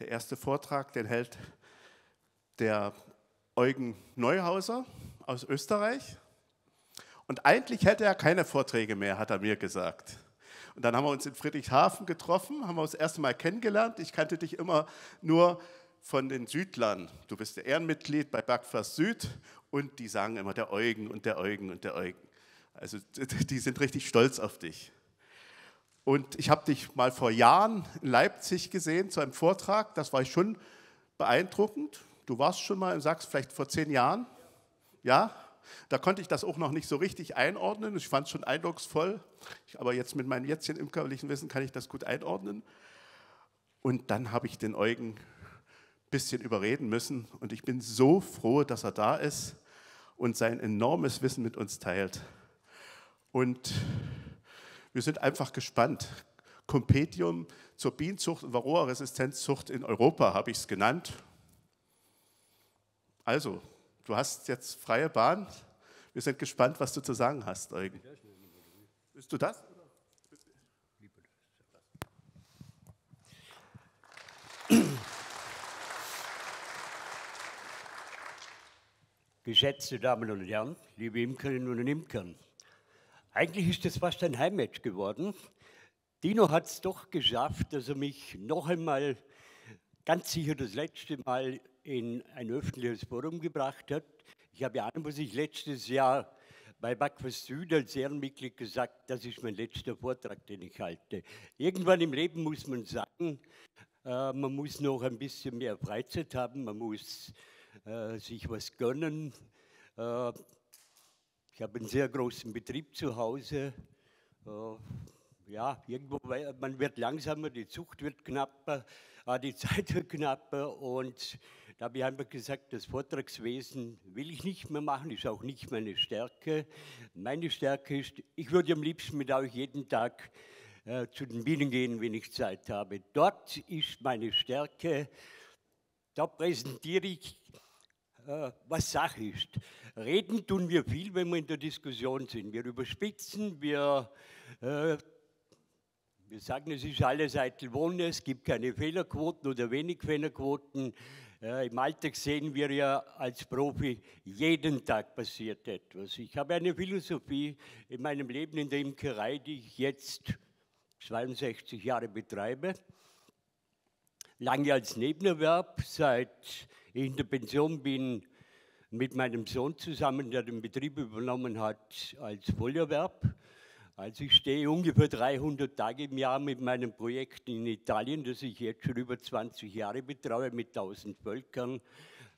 Der erste Vortrag, den hält der Eugen Neuhauser aus Österreich. Und eigentlich hätte er keine Vorträge mehr, hat er mir gesagt. Und dann haben wir uns in Friedrichshafen getroffen, haben wir uns das erste Mal kennengelernt. Ich kannte dich immer nur von den Südlern. Du bist der Ehrenmitglied bei Backfast Süd und die sagen immer der Eugen und der Eugen und der Eugen. Also die sind richtig stolz auf dich. Und ich habe dich mal vor Jahren in Leipzig gesehen zu einem Vortrag. Das war schon beeindruckend. Du warst schon mal in Sachs, vielleicht vor zehn Jahren. Ja, da konnte ich das auch noch nicht so richtig einordnen. Ich fand es schon eindrucksvoll. Aber jetzt mit meinem jetzigen imkerlichen Wissen kann ich das gut einordnen. Und dann habe ich den Eugen ein bisschen überreden müssen. Und ich bin so froh, dass er da ist und sein enormes Wissen mit uns teilt. Und wir sind einfach gespannt. Competium zur Bienenzucht und Varroa-Resistenzzucht in Europa habe ich es genannt. Also, du hast jetzt freie Bahn. Wir sind gespannt, was du zu sagen hast, Eugen. Bist du das? Geschätzte Damen und Herren, liebe Imkerinnen und Imker, eigentlich ist das fast ein Heimmatch geworden. Dino hat es doch geschafft, dass er mich noch einmal, ganz sicher das letzte Mal, in ein öffentliches Forum gebracht hat. Ich habe ja an, was ich letztes Jahr bei Backfest Süd als Ehrenmitglied gesagt, das ist mein letzter Vortrag, den ich halte. Irgendwann im Leben muss man sagen, äh, man muss noch ein bisschen mehr Freizeit haben, man muss äh, sich was gönnen. Äh, ich habe einen sehr großen Betrieb zu Hause. Äh, ja, irgendwo, man wird langsamer, die Zucht wird knapper, äh, die Zeit wird knapper und da habe ich einfach gesagt, das Vortragswesen will ich nicht mehr machen, ist auch nicht meine Stärke. Meine Stärke ist, ich würde am liebsten mit euch jeden Tag äh, zu den Bienen gehen, wenn ich Zeit habe. Dort ist meine Stärke. Da präsentiere ich äh, was Sache ist. Reden tun wir viel, wenn wir in der Diskussion sind. Wir überspitzen, wir, äh, wir sagen, es ist alles eitel Wohnen, es gibt keine Fehlerquoten oder wenig Fehlerquoten. Äh, Im Alltag sehen wir ja als Profi, jeden Tag passiert etwas. Ich habe eine Philosophie in meinem Leben in der Imkerei, die ich jetzt 62 Jahre betreibe. Lange als Nebenerwerb, seit ich in der Pension bin mit meinem Sohn zusammen, der den Betrieb übernommen hat, als Vollerwerb. Also ich stehe ungefähr 300 Tage im Jahr mit meinem Projekt in Italien, das ich jetzt schon über 20 Jahre betreue mit 1000 Völkern.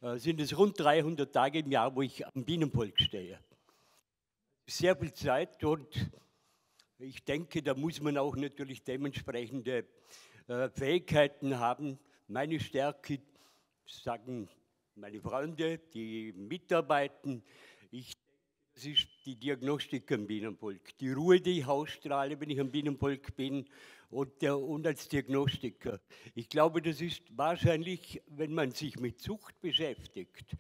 Äh, sind es rund 300 Tage im Jahr, wo ich am Bienenvolk stehe. Sehr viel Zeit und ich denke, da muss man auch natürlich dementsprechende äh, Fähigkeiten haben. Meine Stärke sagen meine Freunde, die mitarbeiten, ich das ist die Diagnostik am Bienenvolk. Die Ruhe, die ich ausstrahle, wenn ich am Bienenvolk bin und, der, und als Diagnostiker. Ich glaube, das ist wahrscheinlich, wenn man sich mit Zucht beschäftigt.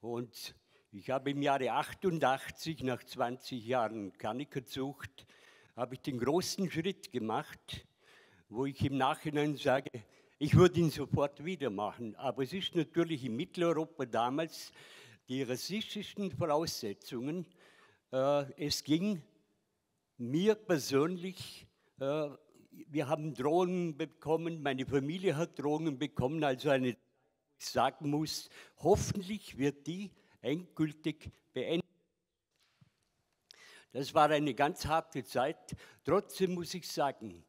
Und ich habe im Jahre 88, nach 20 Jahren Kanikerzucht, habe ich den großen Schritt gemacht, wo ich im Nachhinein sage, ich würde ihn sofort wieder machen, aber es ist natürlich in Mitteleuropa damals die rassistischen Voraussetzungen. Äh, es ging mir persönlich, äh, wir haben Drohungen bekommen, meine Familie hat Drohungen bekommen, also eine, ich sagen muss, hoffentlich wird die endgültig beendet. Das war eine ganz harte Zeit. Trotzdem muss ich sagen,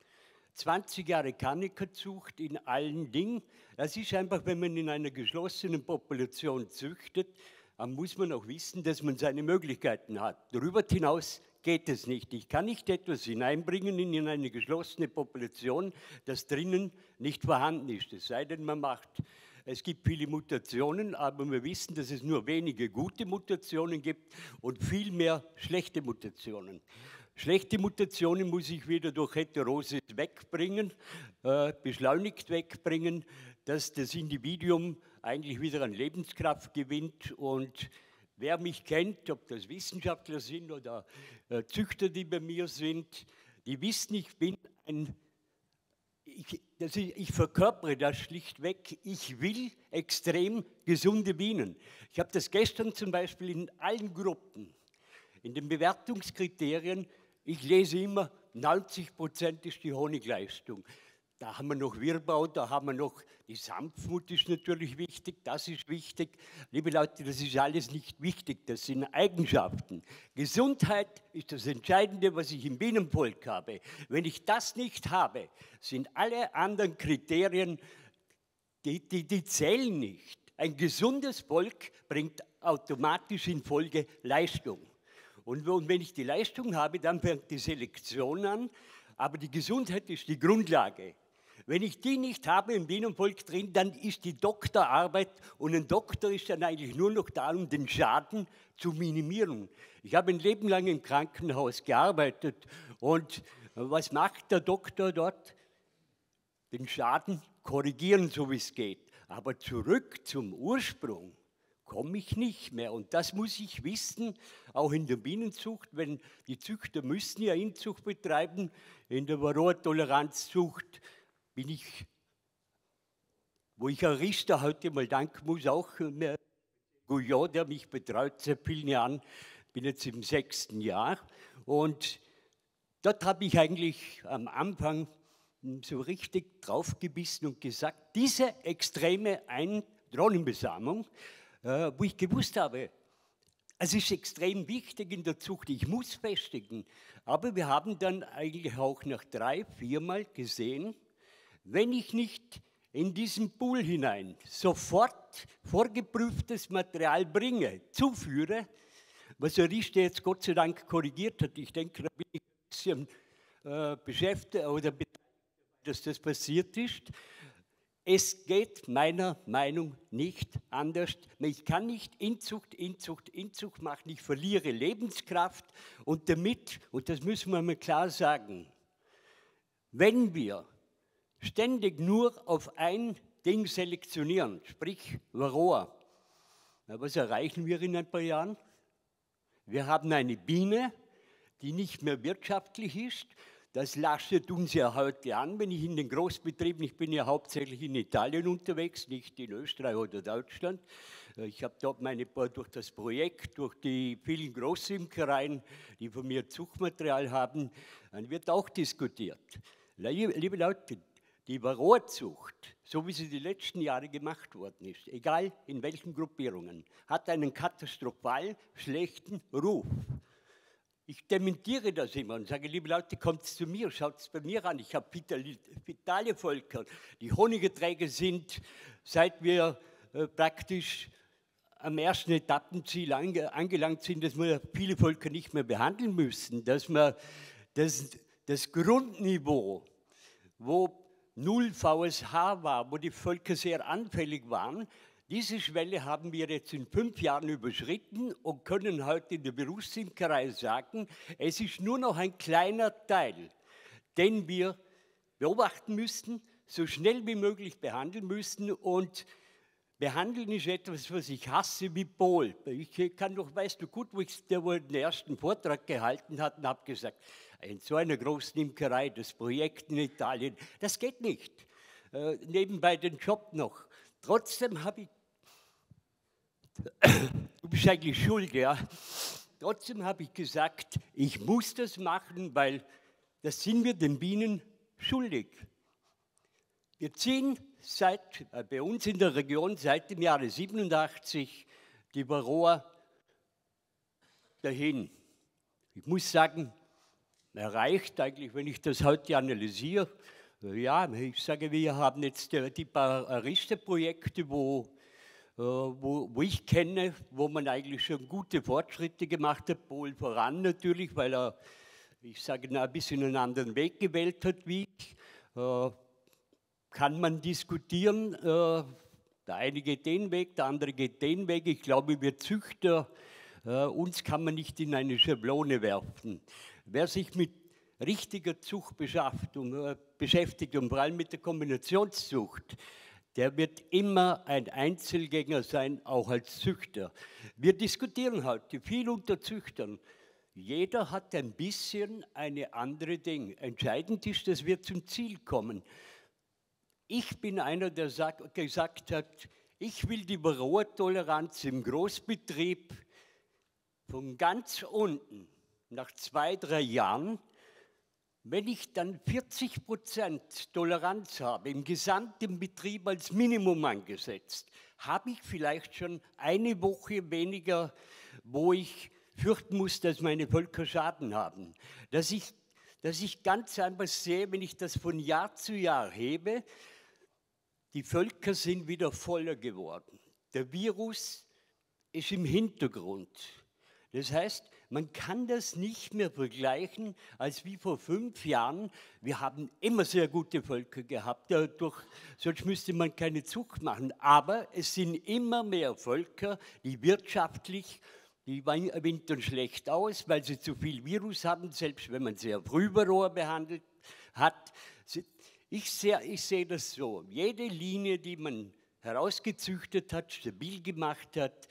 20 Jahre Kanikerzucht in allen Dingen. Das ist einfach, wenn man in einer geschlossenen Population züchtet, dann muss man auch wissen, dass man seine Möglichkeiten hat. Darüber hinaus geht es nicht. Ich kann nicht etwas hineinbringen in eine geschlossene Population, das drinnen nicht vorhanden ist. Es sei denn, man macht. Es gibt viele Mutationen, aber wir wissen, dass es nur wenige gute Mutationen gibt und viel mehr schlechte Mutationen. Schlechte Mutationen muss ich wieder durch Heterosis wegbringen, äh, beschleunigt wegbringen, dass das Individuum eigentlich wieder an Lebenskraft gewinnt. Und wer mich kennt, ob das Wissenschaftler sind oder äh, Züchter, die bei mir sind, die wissen, ich bin ein ich, ist, ich verkörpere das schlichtweg. Ich will extrem gesunde Bienen. Ich habe das gestern zum Beispiel in allen Gruppen, in den Bewertungskriterien, ich lese immer, 90 Prozent ist die Honigleistung. Da haben wir noch Wirbau, da haben wir noch die Sanftmut ist natürlich wichtig, das ist wichtig. Liebe Leute, das ist alles nicht wichtig, das sind Eigenschaften. Gesundheit ist das Entscheidende, was ich im Bienenvolk habe. Wenn ich das nicht habe, sind alle anderen Kriterien, die, die, die zählen nicht. Ein gesundes Volk bringt automatisch in Folge Leistung. Und wenn ich die Leistung habe, dann fängt die Selektion an. Aber die Gesundheit ist die Grundlage. Wenn ich die nicht habe im Bienenvolk drin, dann ist die Doktorarbeit und ein Doktor ist dann eigentlich nur noch da, um den Schaden zu minimieren. Ich habe ein Leben lang im Krankenhaus gearbeitet und was macht der Doktor dort? Den Schaden korrigieren, so wie es geht. Aber zurück zum Ursprung komme ich nicht mehr. Und das muss ich wissen, auch in der Bienenzucht, wenn die Züchter müssen ja Inzucht betreiben, in der Varroa-Toleranzzucht bin ich, wo ich Arista heute mal danken muss, auch Gouillon, der mich betreut seit vielen Jahren, bin jetzt im sechsten Jahr. Und dort habe ich eigentlich am Anfang so richtig draufgebissen und gesagt, diese extreme Drohnenbesamung, äh, wo ich gewusst habe, es ist extrem wichtig in der Zucht, ich muss festigen. Aber wir haben dann eigentlich auch nach drei, viermal gesehen, wenn ich nicht in diesen Pool hinein sofort vorgeprüftes Material bringe, zuführe, was der Richter jetzt Gott sei Dank korrigiert hat, ich denke, da bin ich ein bisschen äh, beschäftigt oder dass das passiert ist. Es geht meiner Meinung nicht anders. Ich kann nicht Inzucht, Inzucht, Inzucht machen. Ich verliere Lebenskraft und damit, und das müssen wir mal klar sagen, wenn wir ständig nur auf ein Ding selektionieren, sprich Varroa. Na, was erreichen wir in ein paar Jahren? Wir haben eine Biene, die nicht mehr wirtschaftlich ist. Das lastet uns ja heute an, wenn ich in den Großbetrieben, ich bin ja hauptsächlich in Italien unterwegs, nicht in Österreich oder Deutschland. Ich habe dort meine, durch das Projekt, durch die vielen Großimkereien, die von mir Zuchtmaterial haben, dann wird auch diskutiert. Liebe Leute, die Varroazucht, so wie sie die letzten Jahre gemacht worden ist, egal in welchen Gruppierungen, hat einen katastrophal schlechten Ruf. Ich dementiere das immer und sage, liebe Leute, kommt zu mir, schaut es bei mir an. Ich habe vitale Völker. Die Honiggeträger sind, seit wir äh, praktisch am ersten Etappenziel ange, angelangt sind, dass wir viele Völker nicht mehr behandeln müssen, dass wir das, das Grundniveau, wo null VSH war, wo die Völker sehr anfällig waren. Diese Schwelle haben wir jetzt in fünf Jahren überschritten und können heute in der Berufsimkerei sagen, es ist nur noch ein kleiner Teil, den wir beobachten müssten, so schnell wie möglich behandeln müssen und Behandeln ist etwas, was ich hasse wie Pol. Ich kann doch, weißt du gut, wo ich der, wo den ersten Vortrag gehalten hat und habe gesagt, in so einer großen Imkerei, das Projekt in Italien, das geht nicht. Äh, nebenbei den Job noch. Trotzdem habe ich, du bist eigentlich schuld, ja. Trotzdem habe ich gesagt, ich muss das machen, weil das sind wir den Bienen schuldig. Wir ziehen seit, äh, bei uns in der Region seit dem Jahre 87 die Varroa dahin. Ich muss sagen, erreicht eigentlich, wenn ich das heute analysiere. Ja, ich sage, wir haben jetzt die paar Ariste-Projekte, wo, äh, wo, wo, ich kenne, wo man eigentlich schon gute Fortschritte gemacht hat. Pol voran natürlich, weil er, ich sage, ein bisschen einen anderen Weg gewählt hat wie ich. Äh, kann man diskutieren. Äh, der eine geht den Weg, der andere geht den Weg. Ich glaube, wir Züchter, uns kann man nicht in eine Schablone werfen. Wer sich mit richtiger Zucht äh, beschäftigt und vor allem mit der Kombinationszucht, der wird immer ein Einzelgänger sein, auch als Züchter. Wir diskutieren heute viel unter Züchtern. Jeder hat ein bisschen eine andere Ding. Entscheidend ist, dass wir zum Ziel kommen. Ich bin einer, der sagt, gesagt hat, ich will die Varroa-Toleranz im Großbetrieb von ganz unten nach zwei, drei Jahren, wenn ich dann 40 Prozent Toleranz habe, im gesamten Betrieb als Minimum angesetzt, habe ich vielleicht schon eine Woche weniger, wo ich fürchten muss, dass meine Völker Schaden haben. Dass ich, dass ich ganz einfach sehe, wenn ich das von Jahr zu Jahr hebe, die Völker sind wieder voller geworden. Der Virus ist im Hintergrund. Das heißt, man kann das nicht mehr vergleichen als wie vor fünf Jahren. Wir haben immer sehr gute Völker gehabt, dadurch, sonst müsste man keine Zucht machen. Aber es sind immer mehr Völker, die wirtschaftlich, die wintern schlecht aus, weil sie zu viel Virus haben, selbst wenn man sie auf Rüberrohr behandelt hat. Ich sehe, ich sehe das so, jede Linie, die man herausgezüchtet hat, stabil gemacht hat,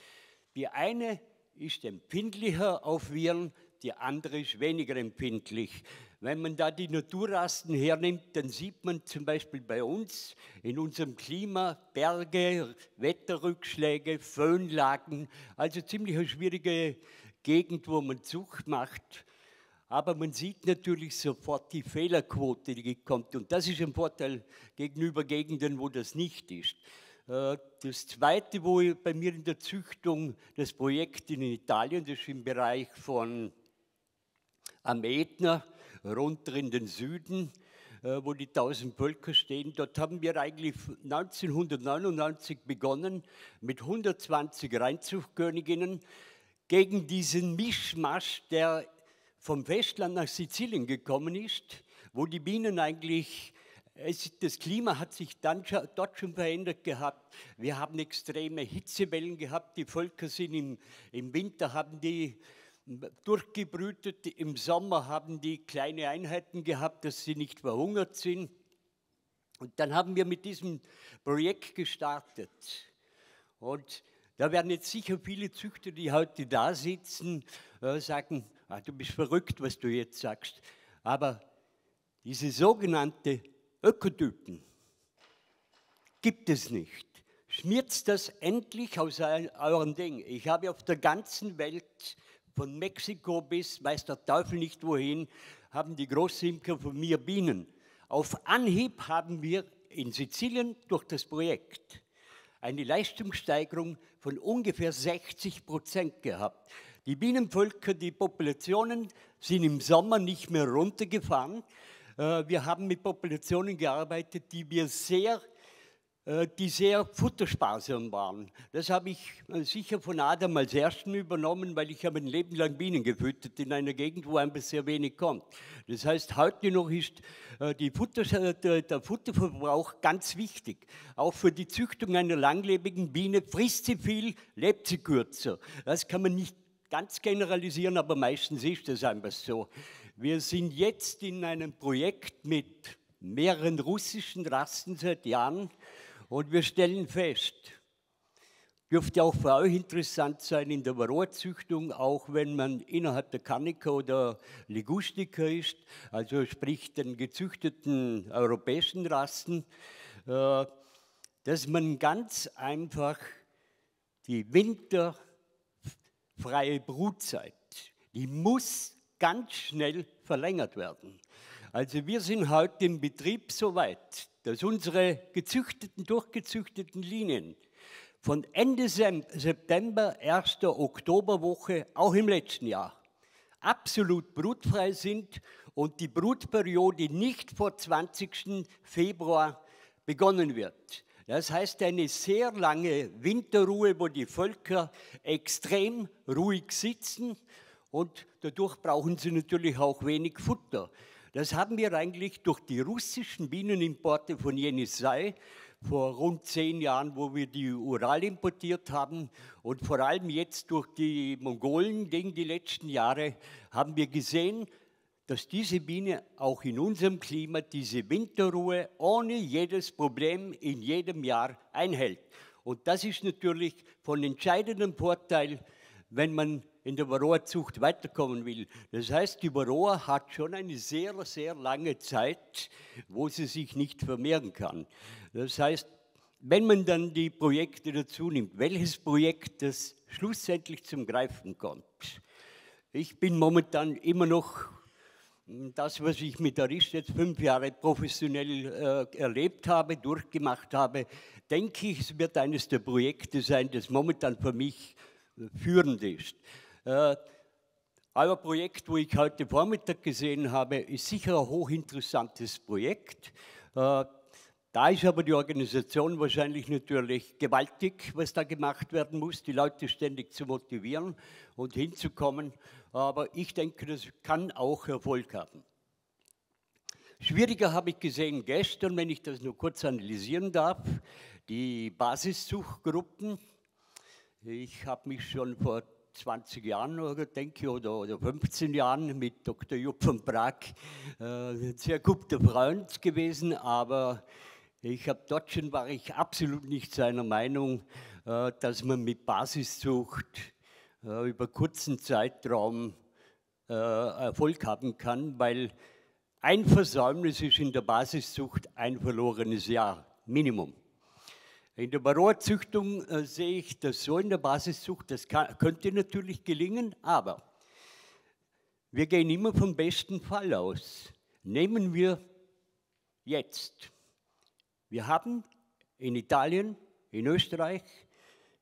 die eine ist empfindlicher auf Viren, die andere ist weniger empfindlich. Wenn man da die Naturrasten hernimmt, dann sieht man zum Beispiel bei uns in unserem Klima Berge, Wetterrückschläge, Föhnlagen, also ziemlich eine schwierige Gegend, wo man Zucht macht. Aber man sieht natürlich sofort die Fehlerquote, die kommt. Und das ist ein Vorteil gegenüber Gegenden, wo das nicht ist. Äh, das zweite, wo bei mir in der Züchtung das Projekt in Italien, das ist im Bereich von am Ätna, runter in den Süden, äh, wo die tausend Völker stehen. Dort haben wir eigentlich 1999 begonnen mit 120 Reinzuchtköniginnen gegen diesen Mischmasch, der vom Festland nach Sizilien gekommen ist, wo die Bienen eigentlich es, das Klima hat sich dann schon, dort schon verändert gehabt. Wir haben extreme Hitzewellen gehabt. Die Völker sind im, im Winter haben die durchgebrütet, im Sommer haben die kleine Einheiten gehabt, dass sie nicht verhungert sind. Und dann haben wir mit diesem Projekt gestartet. Und da werden jetzt sicher viele Züchter, die heute da sitzen, äh, sagen, ah, du bist verrückt, was du jetzt sagst. Aber diese sogenannte Ökotypen gibt es nicht. Schmiert das endlich aus eurem Ding. Ich habe auf der ganzen Welt, von Mexiko bis weiß der Teufel nicht wohin, haben die Großimker von mir Bienen. Auf Anhieb haben wir in Sizilien durch das Projekt eine Leistungssteigerung von ungefähr 60 Prozent gehabt. Die Bienenvölker, die Populationen sind im Sommer nicht mehr runtergefahren, wir haben mit Populationen gearbeitet, die wir sehr äh, die sehr futtersparsam waren. Das habe ich äh, sicher von Adam als Ersten übernommen, weil ich habe ein Leben lang Bienen gefüttert in einer Gegend, wo einfach sehr wenig kommt. Das heißt, heute noch ist Futter, der Futterverbrauch ganz wichtig. Auch für die Züchtung einer langlebigen Biene frisst sie viel, lebt sie kürzer. Das kann man nicht ganz generalisieren, aber meistens ist das einfach so. Wir sind jetzt in einem Projekt mit mehreren russischen Rassen seit Jahren und wir stellen fest, dürfte auch für euch interessant sein in der Varroa-Züchtung, auch wenn man innerhalb der Kannika oder Ligustica ist, also sprich den gezüchteten europäischen Rassen, äh, dass man ganz einfach die winterfreie Brutzeit, die muss ganz schnell verlängert werden. Also wir sind heute im Betrieb so weit, dass unsere gezüchteten, durchgezüchteten Linien von Ende September, 1. Oktoberwoche, auch im letzten Jahr, absolut brutfrei sind und die Brutperiode nicht vor 20. Februar begonnen wird. Das heißt eine sehr lange Winterruhe, wo die Völker extrem ruhig sitzen und dadurch brauchen sie natürlich auch wenig Futter. Das haben wir eigentlich durch die russischen Bienenimporte von Jenisei vor rund zehn Jahren, wo wir die Ural importiert haben und vor allem jetzt durch die Mongolen gegen die letzten Jahre haben wir gesehen, dass diese Biene auch in unserem Klima diese Winterruhe ohne jedes Problem in jedem Jahr einhält. Und das ist natürlich von entscheidendem Vorteil wenn man in der Varroa-Zucht weiterkommen will. Das heißt, die Varroa hat schon eine sehr, sehr lange Zeit, wo sie sich nicht vermehren kann. Das heißt, wenn man dann die Projekte dazu nimmt, welches Projekt das schlussendlich zum Greifen kommt. Ich bin momentan immer noch das, was ich mit RIS jetzt fünf Jahre professionell äh, erlebt habe, durchgemacht habe, denke ich, es wird eines der Projekte sein, das momentan für mich führend ist. Äh, euer Projekt, wo ich heute Vormittag gesehen habe, ist sicher ein hochinteressantes Projekt. Äh, da ist aber die Organisation wahrscheinlich natürlich gewaltig, was da gemacht werden muss, die Leute ständig zu motivieren und hinzukommen. Aber ich denke, das kann auch Erfolg haben. Schwieriger habe ich gesehen gestern, wenn ich das nur kurz analysieren darf, die Basissuchgruppen. Ich habe mich schon vor 20 Jahren, oder, denke oder, oder 15 Jahren mit Dr. Jupp von Prag äh, sehr guter Freund gewesen, aber ich habe dort schon, war ich absolut nicht seiner Meinung, äh, dass man mit Basiszucht äh, über kurzen Zeitraum äh, Erfolg haben kann, weil ein Versäumnis ist in der Basiszucht ein verlorenes Jahr, Minimum. In der Varroa-Züchtung äh, sehe ich das so in der Basiszucht, das kann, könnte natürlich gelingen, aber wir gehen immer vom besten Fall aus. Nehmen wir jetzt. Wir haben in Italien, in Österreich,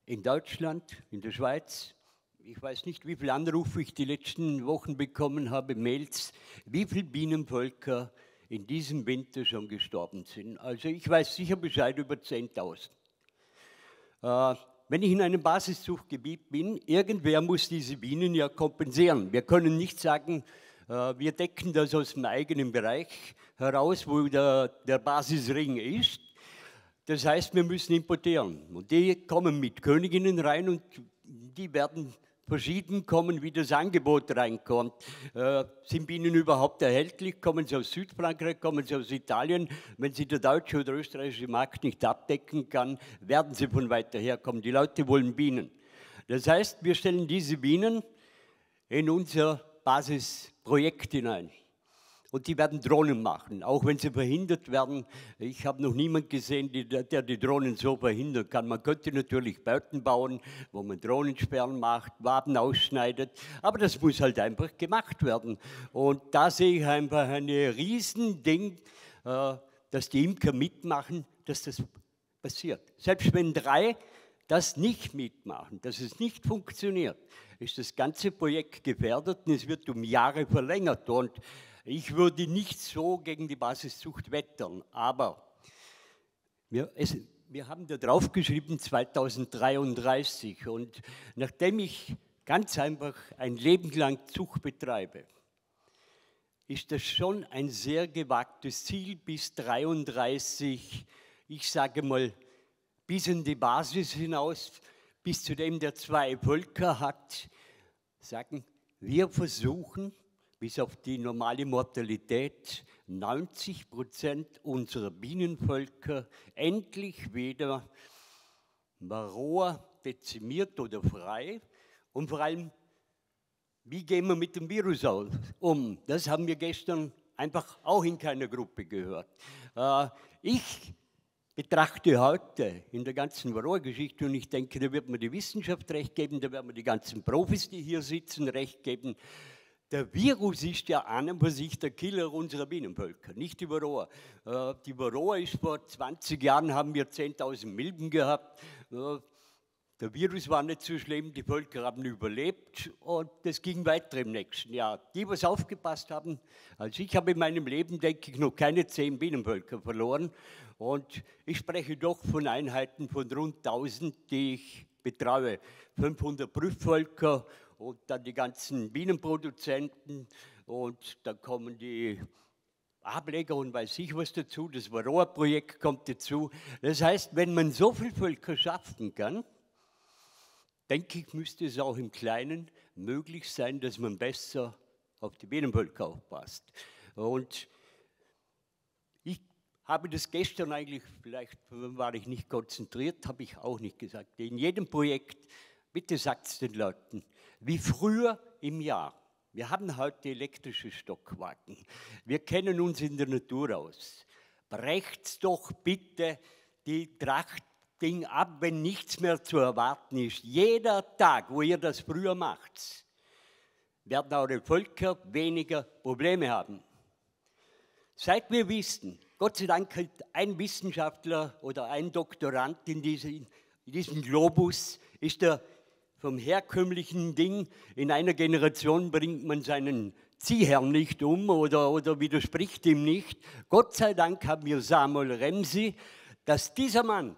in Deutschland, in der Schweiz, ich weiß nicht, wie viele Anrufe ich die letzten Wochen bekommen habe, Mails, wie viele Bienenvölker in diesem Winter schon gestorben sind. Also ich weiß sicher Bescheid über 10.000. Äh, wenn ich in einem Basissuchgebiet bin, irgendwer muss diese Bienen ja kompensieren. Wir können nicht sagen, äh, wir decken das aus dem eigenen Bereich heraus, wo der, der Basisring ist. Das heißt, wir müssen importieren. Und die kommen mit Königinnen rein und die werden verschieden kommen, wie das Angebot reinkommt. Äh, sind Bienen überhaupt erhältlich? Kommen sie aus Südfrankreich? Kommen sie aus Italien? Wenn sie der deutsche oder österreichische Markt nicht abdecken kann, werden sie von weiter her kommen. Die Leute wollen Bienen. Das heißt, wir stellen diese Bienen in unser Basisprojekt hinein und die werden Drohnen machen, auch wenn sie verhindert werden. Ich habe noch niemanden gesehen, der die Drohnen so verhindern kann. Man könnte natürlich Bauten bauen, wo man Drohnensperren macht, Waben ausschneidet, aber das muss halt einfach gemacht werden. Und da sehe ich einfach ein Riesending, äh, dass die Imker mitmachen, dass das passiert. Selbst wenn drei das nicht mitmachen, dass es nicht funktioniert, ist das ganze Projekt gefährdet und es wird um Jahre verlängert. Und ich würde nicht so gegen die Basiszucht wettern, aber wir, es, wir haben da drauf geschrieben 2033 und nachdem ich ganz einfach ein Leben lang Zucht betreibe, ist das schon ein sehr gewagtes Ziel bis 33, ich sage mal, bis in die Basis hinaus, bis zu dem der zwei Völker hat, sagen, wir versuchen bis auf die normale Mortalität 90 Prozent unserer Bienenvölker endlich wieder Varroa dezimiert oder frei. Und vor allem, wie gehen wir mit dem Virus um? Das haben wir gestern einfach auch in keiner Gruppe gehört. Äh, ich betrachte heute in der ganzen Varroa-Geschichte, und ich denke, da wird mir die Wissenschaft recht geben, da werden mir die ganzen Profis, die hier sitzen, recht geben, der Virus ist ja an und für sich der Killer unserer Bienenvölker, nicht die Varroa. Äh, die Varroa ist vor 20 Jahren, haben wir 10.000 Milben gehabt. Äh, der Virus war nicht so schlimm, die Völker haben überlebt und es ging weiter im nächsten Jahr. Die, was aufgepasst haben, also ich habe in meinem Leben, denke ich, noch keine zehn Bienenvölker verloren und ich spreche doch von Einheiten von rund 1000, die ich betreue. 500 Prüfvölker und dann die ganzen Bienenproduzenten und dann kommen die Ableger und weiß ich was dazu, das Varroa-Projekt kommt dazu. Das heißt, wenn man so viel Völker schaffen kann, denke ich, müsste es auch im Kleinen möglich sein, dass man besser auf die Bienenvölker aufpasst. Und ich habe das gestern eigentlich, vielleicht war ich nicht konzentriert, habe ich auch nicht gesagt. In jedem Projekt Bitte sagt es den Leuten, wie früher im Jahr. Wir haben heute elektrische Stockwagen. Wir kennen uns in der Natur aus. Brecht doch bitte die Trachtding ab, wenn nichts mehr zu erwarten ist. Jeder Tag, wo ihr das früher macht, werden eure Völker weniger Probleme haben. Seit wir wissen, Gott sei Dank hat ein Wissenschaftler oder ein Doktorand in, diese, in diesem Globus, ist er vom herkömmlichen Ding, in einer Generation bringt man seinen Ziehherrn nicht um oder, oder widerspricht ihm nicht. Gott sei Dank haben wir Samuel Remsi, dass dieser Mann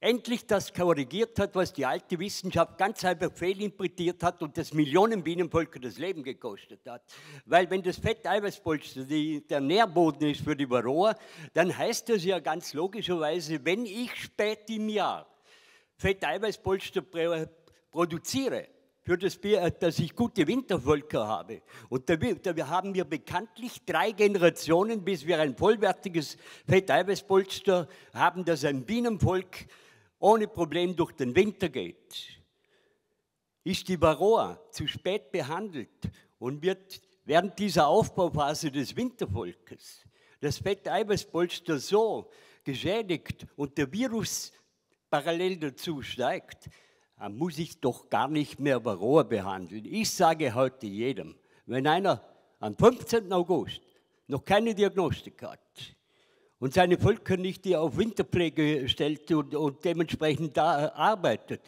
endlich das korrigiert hat, was die alte Wissenschaft ganz einfach fehlinterpretiert hat und das Millionen Bienenvölker das Leben gekostet hat. Weil wenn das Fetteiweißpolster der Nährboden ist für die Varroa, dann heißt das ja ganz logischerweise, wenn ich spät im Jahr Fetteiweißpolster produziere, für das, äh, dass ich gute Wintervölker habe. Und da, da haben wir bekanntlich drei Generationen, bis wir ein vollwertiges Fetteiweißpolster haben, das ein Bienenvolk ohne Problem durch den Winter geht. Ist die Varroa zu spät behandelt und wird während dieser Aufbauphase des Wintervolkes das Fetteiweißpolster so geschädigt und der Virus parallel dazu steigt, muss ich doch gar nicht mehr Varroa behandeln. Ich sage heute jedem, wenn einer am 15. August noch keine Diagnostik hat, und seine Völker nicht die auf Winterpflege stellt und, und dementsprechend da arbeitet.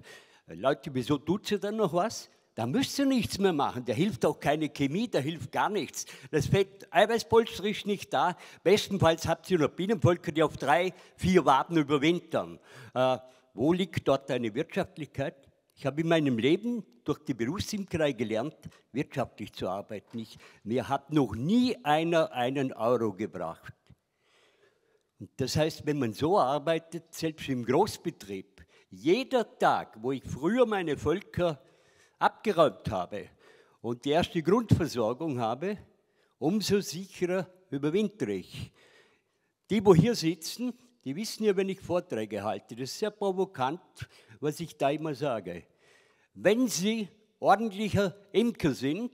Leute, wieso tut sie dann noch was? Da müsst ihr nichts mehr machen. Da hilft auch keine Chemie, da hilft gar nichts. Das Fett Eiweißpolster ist nicht da. Bestenfalls habt ihr noch Bienenvölker, die auf drei, vier Waben überwintern. Äh, wo liegt dort eine Wirtschaftlichkeit? Ich habe in meinem Leben durch die Berufsimkerei gelernt, wirtschaftlich zu arbeiten. Ich, mir hat noch nie einer einen Euro gebracht. Und das heißt, wenn man so arbeitet, selbst im Großbetrieb, jeder Tag, wo ich früher meine Völker abgeräumt habe und die erste Grundversorgung habe, umso sicherer überwintere ich. Die, wo hier sitzen, die wissen ja, wenn ich Vorträge halte, das ist sehr provokant, was ich da immer sage. Wenn Sie ordentlicher Imker sind,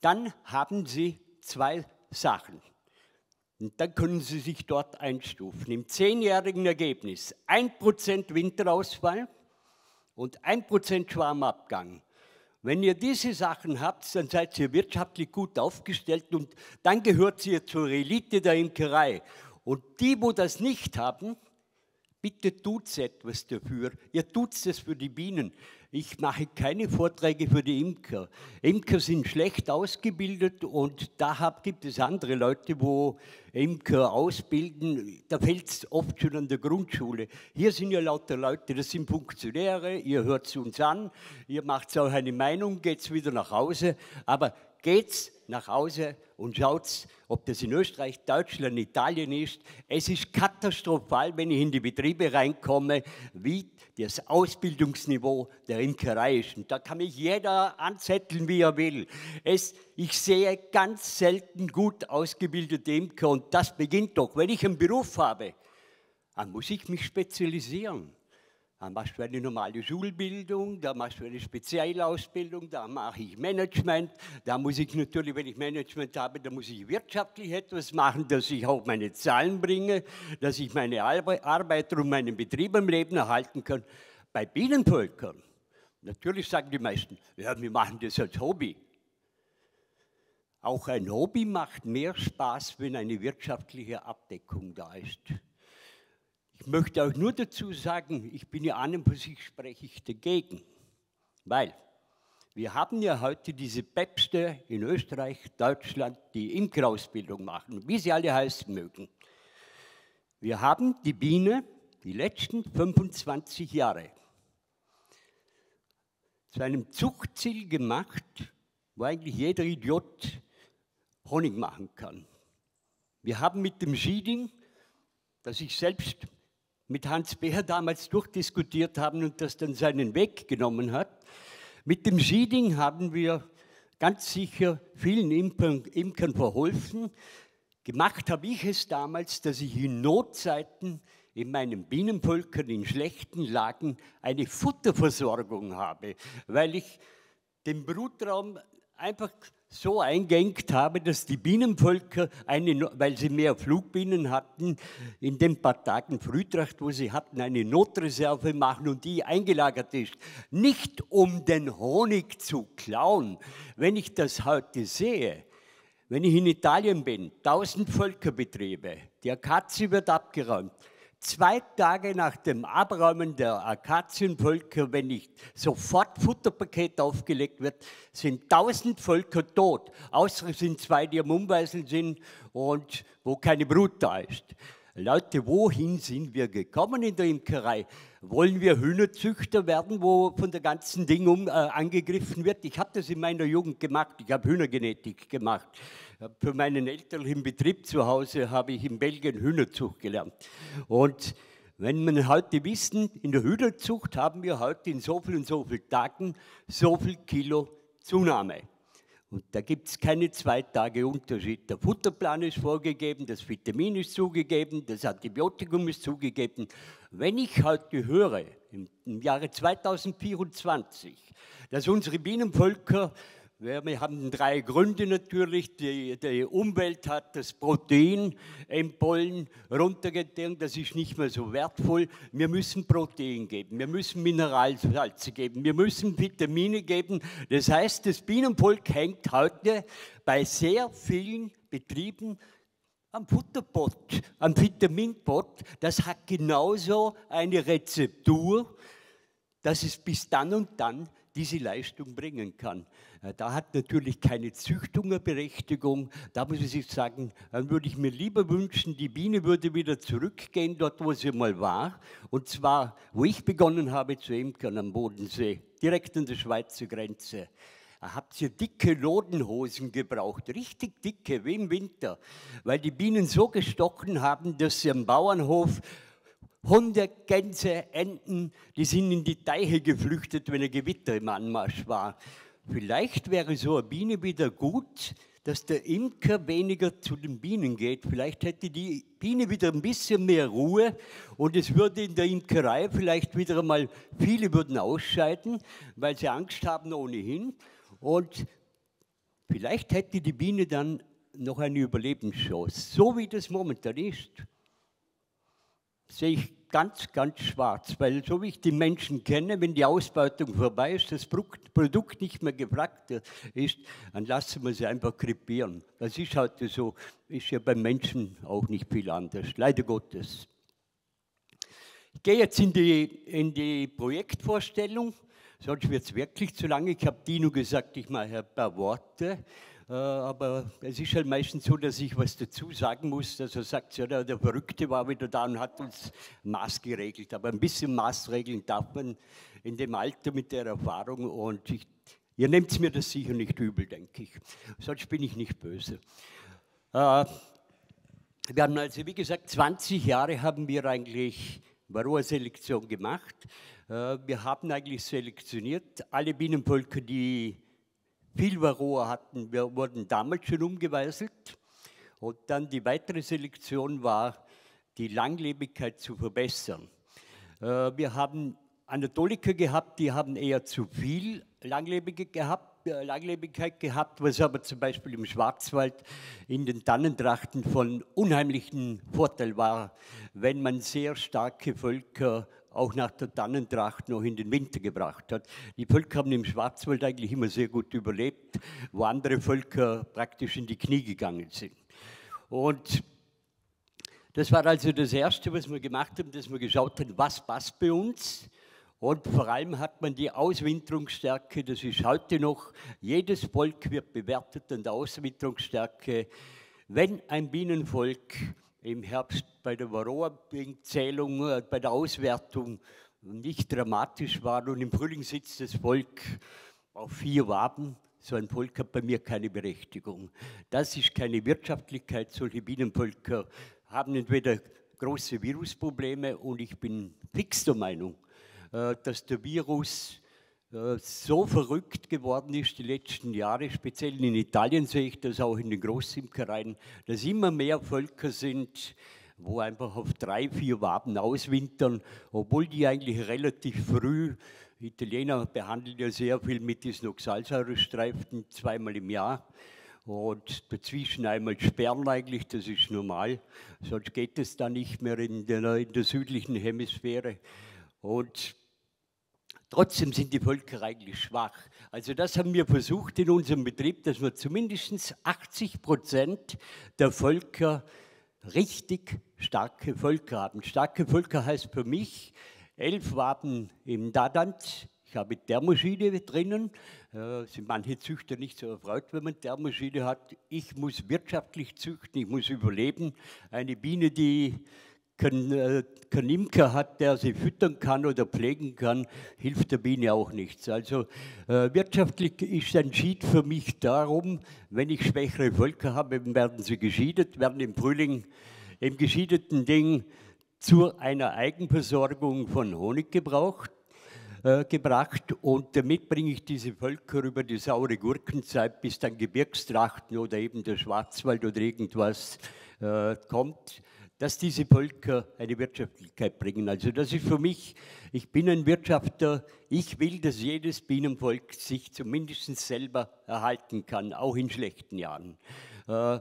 dann haben Sie zwei Sachen. Und dann können Sie sich dort einstufen. Im zehnjährigen Ergebnis 1% Winterausfall und 1% Schwarmabgang. Wenn ihr diese Sachen habt, dann seid ihr wirtschaftlich gut aufgestellt und dann gehört ihr zur Elite der Imkerei. Und die, wo das nicht haben, bitte tut etwas dafür. Ihr tut es für die Bienen. Ich mache keine Vorträge für die Imker. Imker sind schlecht ausgebildet und da gibt es andere Leute, wo Imker ausbilden. Da fällt es oft schon an der Grundschule. Hier sind ja lauter Leute, das sind Funktionäre, ihr hört es uns an, ihr macht auch eine Meinung, geht wieder nach Hause. Aber geht's nach Hause und schaut, ob das in Österreich, Deutschland, Italien ist. Es ist katastrophal, wenn ich in die Betriebe reinkomme, wie das Ausbildungsniveau der Imkerei ist. Und da kann mich jeder anzetteln, wie er will. Es, ich sehe ganz selten gut ausgebildete Imker und das beginnt doch. Wenn ich einen Beruf habe, dann muss ich mich spezialisieren. Da machst du eine normale Schulbildung, da machst du eine Spezialausbildung, da mache ich Management. Da muss ich natürlich, wenn ich Management habe, da muss ich wirtschaftlich etwas machen, dass ich auch meine Zahlen bringe, dass ich meine Arbeiter und meinen Betrieb im Leben erhalten kann. Bei Bienenvölkern, natürlich sagen die meisten, ja, wir machen das als Hobby. Auch ein Hobby macht mehr Spaß, wenn eine wirtschaftliche Abdeckung da ist. Ich möchte euch nur dazu sagen, ich bin ja an und für sich spreche ich dagegen, weil wir haben ja heute diese Päpste in Österreich, Deutschland, die Imkerausbildung machen, wie sie alle heißen mögen. Wir haben die Biene die letzten 25 Jahre zu einem Zuchtziel gemacht, wo eigentlich jeder Idiot Honig machen kann. Wir haben mit dem Schieding, das ich selbst mit Hans Beer damals durchdiskutiert haben und das dann seinen Weg genommen hat. Mit dem Seeding haben wir ganz sicher vielen Imkern, Imkern verholfen. Gemacht habe ich es damals, dass ich in Notzeiten in meinen Bienenvölkern in schlechten Lagen eine Futterversorgung habe, weil ich den Brutraum einfach so eingeengt habe, dass die Bienenvölker, eine, weil sie mehr Flugbienen hatten, in den paar Tagen Frühtracht, wo sie hatten, eine Notreserve machen und die eingelagert ist. Nicht um den Honig zu klauen. Wenn ich das heute sehe, wenn ich in Italien bin, 1000 Völkerbetriebe, die Akazie wird abgeräumt, Zwei Tage nach dem Abräumen der Akazienvölker, wenn nicht sofort Futterpaket aufgelegt wird, sind tausend Völker tot. Außer sind zwei, die am Umweiseln sind und wo keine Brut da ist. Leute, wohin sind wir gekommen in der Imkerei? Wollen wir Hühnerzüchter werden, wo von der ganzen Ding um, äh, angegriffen wird? Ich habe das in meiner Jugend gemacht. Ich habe Hühnergenetik gemacht. Für meinen elterlichen Betrieb zu Hause habe ich in Belgien Hühnerzucht gelernt. Und wenn man heute wissen, in der Hühnerzucht haben wir heute in so vielen und so vielen Tagen so viel Kilo Zunahme. Und da gibt es keine zwei Tage Unterschied. Der Futterplan ist vorgegeben, das Vitamin ist zugegeben, das Antibiotikum ist zugegeben. Wenn ich heute höre, im Jahre 2024, dass unsere Bienenvölker wir haben drei Gründe natürlich. Die, die, Umwelt hat das Protein im Pollen runtergetan, das ist nicht mehr so wertvoll. Wir müssen Protein geben, wir müssen Mineralsalze geben, wir müssen Vitamine geben. Das heißt, das Bienenvolk hängt heute bei sehr vielen Betrieben am Futterpot, am Vitaminpot. Das hat genauso eine Rezeptur, dass es bis dann und dann diese Leistung bringen kann. Äh, da hat natürlich keine Züchtung eine Berechtigung. Da muss ich sagen, dann würde ich mir lieber wünschen, die Biene würde wieder zurückgehen, dort wo sie mal war. Und zwar, wo ich begonnen habe zu imkern am Bodensee, direkt an der Schweizer Grenze. Da habt ihr dicke Lodenhosen gebraucht, richtig dicke, wie im Winter, weil die Bienen so gestochen haben, dass sie am Bauernhof Hunde, Gänse, Enten, die sind in die Teiche geflüchtet, wenn ein Gewitter im Anmarsch war. Vielleicht wäre so eine Biene wieder gut, dass der Imker weniger zu den Bienen geht. Vielleicht hätte die Biene wieder ein bisschen mehr Ruhe und es würde in der Imkerei vielleicht wieder einmal, viele würden ausscheiden, weil sie Angst haben ohnehin. Und vielleicht hätte die Biene dann noch eine Überlebenschance, so wie das momentan ist sehe ich ganz, ganz schwarz, weil so wie ich die Menschen kenne, wenn die Ausbeutung vorbei ist, das Produkt nicht mehr gefragt ist, dann lassen wir sie einfach krepieren. Das ist heute so, ist ja beim Menschen auch nicht viel anders, leider Gottes. Ich gehe jetzt in die, in die Projektvorstellung, sonst wird es wirklich zu lange. Ich habe Dino gesagt, ich mache ein paar Worte. Äh, aber es ist halt meistens so, dass ich was dazu sagen muss. Also sagt ja, der, Verrückte war wieder da und hat uns Maß geregelt. Aber ein bisschen Maß regeln darf man in dem Alter mit der Erfahrung. Und ich, ihr nehmt mir das sicher nicht übel, denke ich. Sonst bin ich nicht böse. Äh, wir haben also, wie gesagt, 20 Jahre haben wir eigentlich Varroa-Selektion gemacht. Äh, wir haben eigentlich selektioniert alle Bienenvölker, die Varroa hatten, wir wurden damals schon umgeweiselt. Und dann die weitere Selektion war, die Langlebigkeit zu verbessern. Äh, wir haben Anatoliker gehabt, die haben eher zu viel Langlebige gehabt, äh, Langlebigkeit gehabt, was aber zum Beispiel im Schwarzwald in den Tannentrachten von unheimlichem Vorteil war, wenn man sehr starke Völker auch nach der Tannentracht noch in den Winter gebracht hat. Die Völker haben im Schwarzwald eigentlich immer sehr gut überlebt, wo andere Völker praktisch in die Knie gegangen sind. Und das war also das Erste, was wir gemacht haben, dass wir geschaut haben, was passt bei uns. Und vor allem hat man die Auswinterungsstärke, das ist heute noch, jedes Volk wird bewertet an der Auswinterungsstärke. Wenn ein Bienenvolk im Herbst bei der Varroa-Zählung, äh, bei der Auswertung nicht dramatisch war und im Frühling sitzt das Volk auf vier Waben. So ein Volk hat bei mir keine Berechtigung. Das ist keine Wirtschaftlichkeit. Solche Bienenvölker haben entweder große Virusprobleme und ich bin fix der Meinung, äh, dass der Virus so verrückt geworden ist die letzten Jahre, speziell in Italien sehe ich das auch in den Großimkereien, dass immer mehr Völker sind, wo einfach auf drei, vier Waben auswintern, obwohl die eigentlich relativ früh, Italiener behandeln ja sehr viel mit diesen Oxalsäurestreifen zweimal im Jahr und dazwischen einmal sperren eigentlich, das ist normal, sonst geht es da nicht mehr in der, in der südlichen Hemisphäre. Und Trotzdem sind die Völker eigentlich schwach. Also das haben wir versucht in unserem Betrieb, dass wir zumindest 80 Prozent der Völker richtig starke Völker haben. Starke Völker heißt für mich elf Waben im Dadant. Ich habe Thermoschiene drinnen. Äh, sind manche Züchter nicht so erfreut, wenn man Thermoschiene hat. Ich muss wirtschaftlich züchten, ich muss überleben. Eine Biene, die kein, äh, kein Imker hat, der sie füttern kann oder pflegen kann, hilft der Biene auch nichts. Also äh, wirtschaftlich ist ein Schied für mich darum, wenn ich schwächere Völker habe, werden sie geschiedet, werden im Frühling im geschiedeten Ding zu einer Eigenversorgung von Honig gebraucht äh, gebracht und damit bringe ich diese Völker über die saure Gurkenzeit, bis dann Gebirgstrachten oder eben der Schwarzwald oder irgendwas äh, kommt dass diese Völker eine Wirtschaftlichkeit bringen. Also das ist für mich, ich bin ein Wirtschafter, ich will, dass jedes Bienenvolk sich zumindest selber erhalten kann, auch in schlechten Jahren. Äh,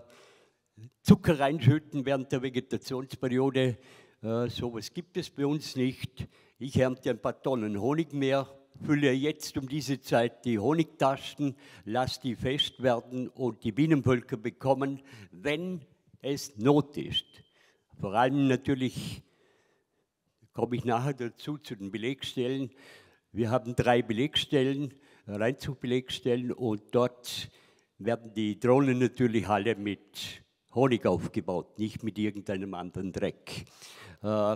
Zucker reinschütten während der Vegetationsperiode, äh, sowas gibt es bei uns nicht. Ich ernte ein paar Tonnen Honig mehr, fülle jetzt um diese Zeit die Honigtaschen, lasse die fest werden und die Bienenvölker bekommen, wenn es Not ist. Vor allem natürlich komme ich nachher dazu zu den Belegstellen. Wir haben drei Belegstellen, Reinzugbelegstellen und dort werden die Drohnen natürlich alle mit Honig aufgebaut, nicht mit irgendeinem anderen Dreck. Äh,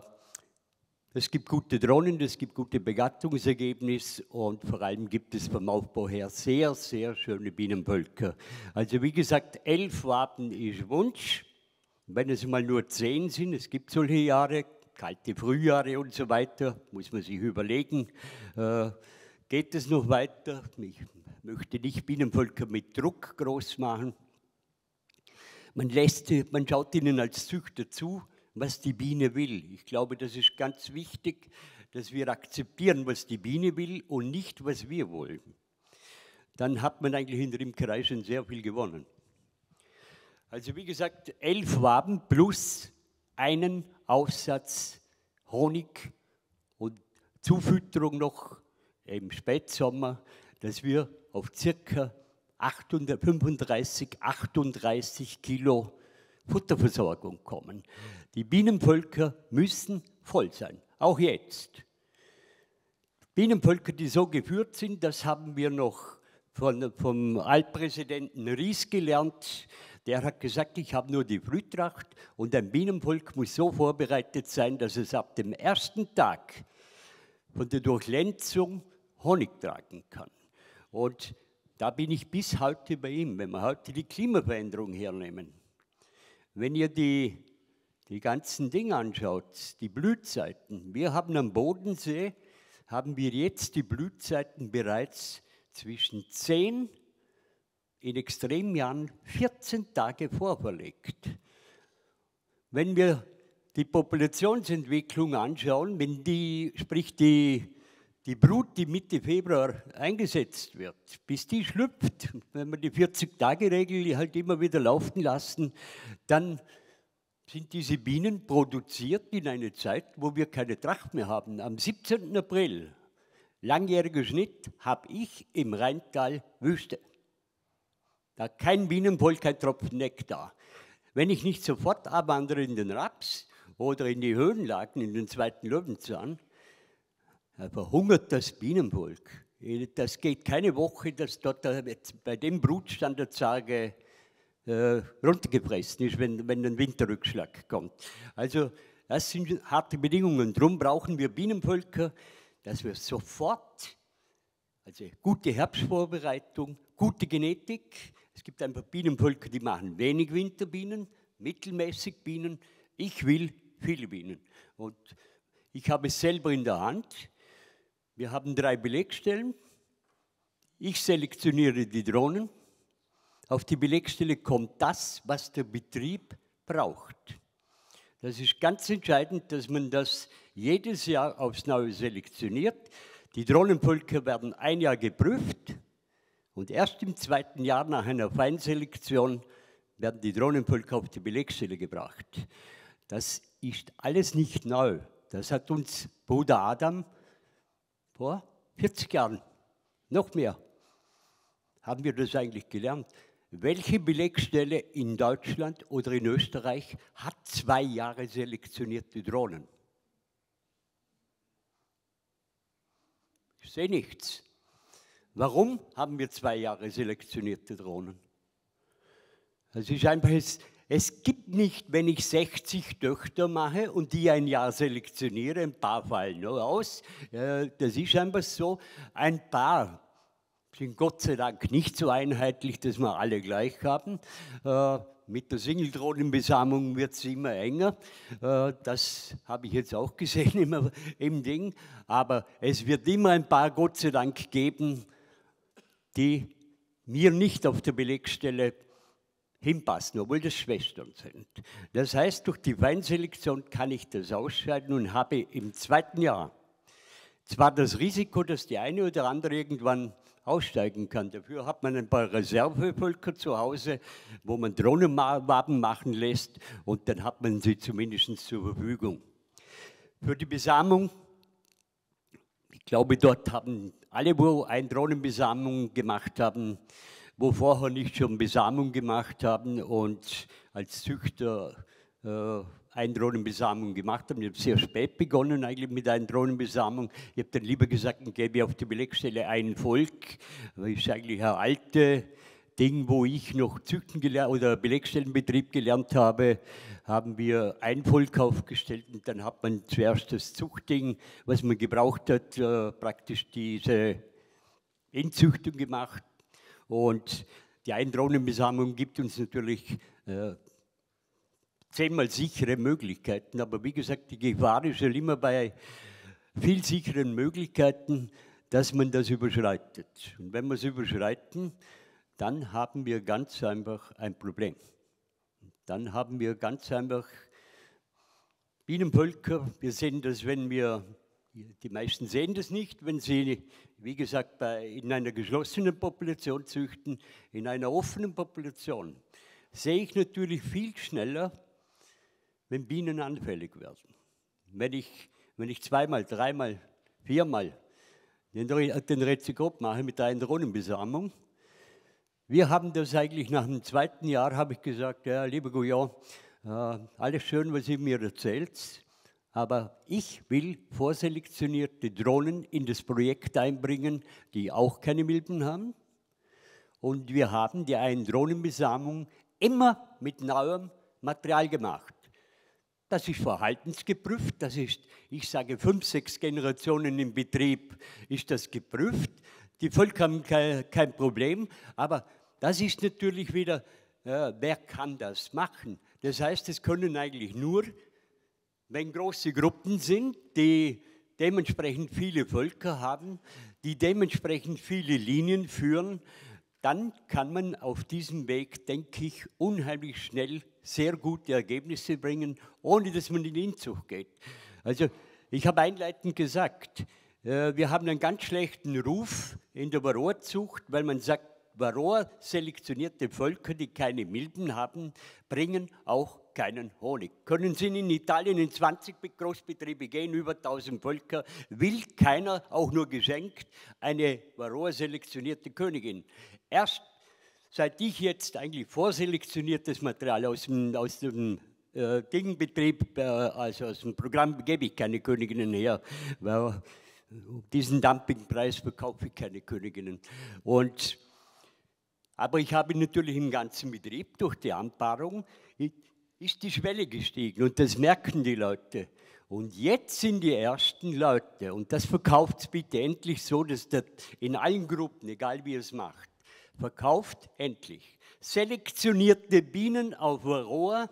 es gibt gute Drohnen, es gibt gute Begattungsergebnisse und vor allem gibt es vom Aufbau her sehr, sehr schöne Bienenvölker. Also wie gesagt, elf Waben ist Wunsch. Wenn es mal nur zehn sind, es gibt solche Jahre, kalte Frühjahre und so weiter, muss man sich überlegen, äh, geht es noch weiter? Ich möchte nicht Bienenvölker mit Druck groß machen. Man, lässt, man schaut ihnen als Züchter zu, was die Biene will. Ich glaube, das ist ganz wichtig, dass wir akzeptieren, was die Biene will und nicht, was wir wollen. Dann hat man eigentlich in der Imkerei schon sehr viel gewonnen. Also wie gesagt, elf Waben plus einen Aufsatz Honig und Zufütterung noch im Spätsommer, dass wir auf circa 835, 38 Kilo Futterversorgung kommen. Die Bienenvölker müssen voll sein, auch jetzt. Bienenvölker, die so geführt sind, das haben wir noch von, vom Altpräsidenten Ries gelernt, der hat gesagt, ich habe nur die Frühtracht und ein Bienenvolk muss so vorbereitet sein, dass es ab dem ersten Tag von der Durchlenzung Honig tragen kann. Und da bin ich bis heute bei ihm, wenn wir heute die Klimaveränderung hernehmen. Wenn ihr die, die ganzen Dinge anschaut, die Blühzeiten, wir haben am Bodensee, haben wir jetzt die Blühzeiten bereits zwischen 10 in Extremjahren 14 Tage vorverlegt. Wenn wir die Populationsentwicklung anschauen, wenn die, sprich die, die Brut, die Mitte Februar eingesetzt wird, bis die schlüpft, wenn wir die 40-Tage-Regel halt immer wieder laufen lassen, dann sind diese Bienen produziert in einer Zeit, wo wir keine Tracht mehr haben. Am 17. April, langjähriger Schnitt, habe ich im Rheintal Wüste. Da kein Bienenvolk, kein Tropfen Nektar. Wenn ich nicht sofort abwandere in den Raps oder in die Höhenlagen, in den zweiten Löwenzahn, verhungert das Bienenvolk. Das geht keine Woche, dass dort bei dem Brutstand der Zage äh, runtergepresst ist, wenn, wenn ein Winterrückschlag kommt. Also das sind harte Bedingungen. Darum brauchen wir Bienenvölker, dass wir sofort, also gute Herbstvorbereitung, gute Genetik, es gibt einfach Bienenvölker, die machen wenig Winterbienen, mittelmäßig Bienen. Ich will viele Bienen. Und ich habe es selber in der Hand. Wir haben drei Belegstellen. Ich selektioniere die Drohnen. Auf die Belegstelle kommt das, was der Betrieb braucht. Das ist ganz entscheidend, dass man das jedes Jahr aufs Neue selektioniert. Die Drohnenvölker werden ein Jahr geprüft und erst im zweiten Jahr nach einer Feinselektion werden die Drohnenvölker auf die Belegstelle gebracht. Das ist alles nicht neu. Das hat uns Bruder Adam vor 40 Jahren, noch mehr, haben wir das eigentlich gelernt. Welche Belegstelle in Deutschland oder in Österreich hat zwei Jahre selektionierte Drohnen? Ich sehe nichts. Warum haben wir zwei Jahre selektionierte Drohnen? Es ist einfach, es, es gibt nicht, wenn ich 60 Töchter mache und die ein Jahr selektioniere, ein paar fallen nur aus. Das ist einfach so. Ein paar sind Gott sei Dank nicht so einheitlich, dass wir alle gleich haben. Äh, mit der Singeldrohnenbesamung wird es immer enger. Äh, das habe ich jetzt auch gesehen im, im Ding. Aber es wird immer ein paar, Gott sei Dank, geben, die mir nicht auf der Belegstelle hinpassen, obwohl das Schwestern sind. Das heißt, durch die Weinselektion kann ich das ausscheiden und habe im zweiten Jahr zwar das Risiko, dass die eine oder andere irgendwann aussteigen kann. Dafür hat man ein paar Reservevölker zu Hause, wo man Drohnenwaben machen lässt und dann hat man sie zumindest zur Verfügung. Für die Besamung, ich glaube, dort haben alle, wo eine Drohnenbesamung gemacht haben, wo vorher nicht schon Besamung gemacht haben und als Züchter äh, Eindrohnenbesamung gemacht haben. Ich habe sehr spät begonnen eigentlich mit Eindrohnenbesamung. Ich habe dann lieber gesagt, ich gebe auf die Belegstelle ein Volk. Das ist eigentlich ein altes Ding, wo ich noch Züchten gelernt oder Belegstellenbetrieb gelernt habe, haben wir ein Volk aufgestellt und dann hat man zuerst das Zuchtding, was man gebraucht hat, äh, praktisch diese Inzüchtung gemacht und die Eindrohnenbesamung gibt uns natürlich äh, zehnmal sichere Möglichkeiten, aber wie gesagt, die Gefahr ist ja immer bei viel sicheren Möglichkeiten, dass man das überschreitet. Und wenn wir es überschreiten, dann haben wir ganz einfach ein Problem. Dann haben wir ganz einfach Bienenvölker. Wir sehen das, wenn wir, die meisten sehen das nicht, wenn sie wie gesagt, bei, in einer geschlossenen Population züchten, in einer offenen Population, sehe ich natürlich viel schneller, wenn Bienen anfällig werden. Wenn ich, wenn ich zweimal, dreimal, viermal den, den Rezigrop mache mit einer Drohnenbesamung, wir haben das eigentlich nach dem zweiten Jahr, habe ich gesagt, ja, lieber Gouillon, äh, alles schön, was ihr mir erzählt, aber ich will vorselektionierte Drohnen in das Projekt einbringen, die auch keine Milben haben. Und wir haben die Drohnenbesamung immer mit neuem Material gemacht. Das ist verhaltensgeprüft, das ist, ich sage, fünf, sechs Generationen im Betrieb ist das geprüft. Die Völker haben kein, kein Problem, aber das ist natürlich wieder, äh, wer kann das machen? Das heißt, es können eigentlich nur wenn große Gruppen sind, die dementsprechend viele Völker haben, die dementsprechend viele Linien führen, dann kann man auf diesem Weg, denke ich, unheimlich schnell sehr gute Ergebnisse bringen, ohne dass man in Inzucht geht. Also ich habe einleitend gesagt, äh, wir haben einen ganz schlechten Ruf in der Varroazucht, weil man sagt, Varroa selektionierte Völker, die keine Milben haben, bringen auch keinen Honig. Können Sie in Italien in 20 Großbetriebe gehen, über 1000 Völker, will keiner, auch nur geschenkt, eine Varroa selektionierte Königin. Erst seit ich jetzt eigentlich vorselektioniertes Material aus dem, aus dem äh, Dingbetrieb, äh, also aus dem Programm, gebe ich keine Königinnen her, weil diesen Dumpingpreis verkaufe ich keine Königinnen. Und aber ich habe natürlich im ganzen Betrieb durch die Anpaarung ist die Schwelle gestiegen und das merken die Leute. Und jetzt sind die ersten Leute, und das verkauft es bitte endlich so, dass das in allen Gruppen, egal wie es macht, verkauft endlich. Selektionierte Bienen auf Varroa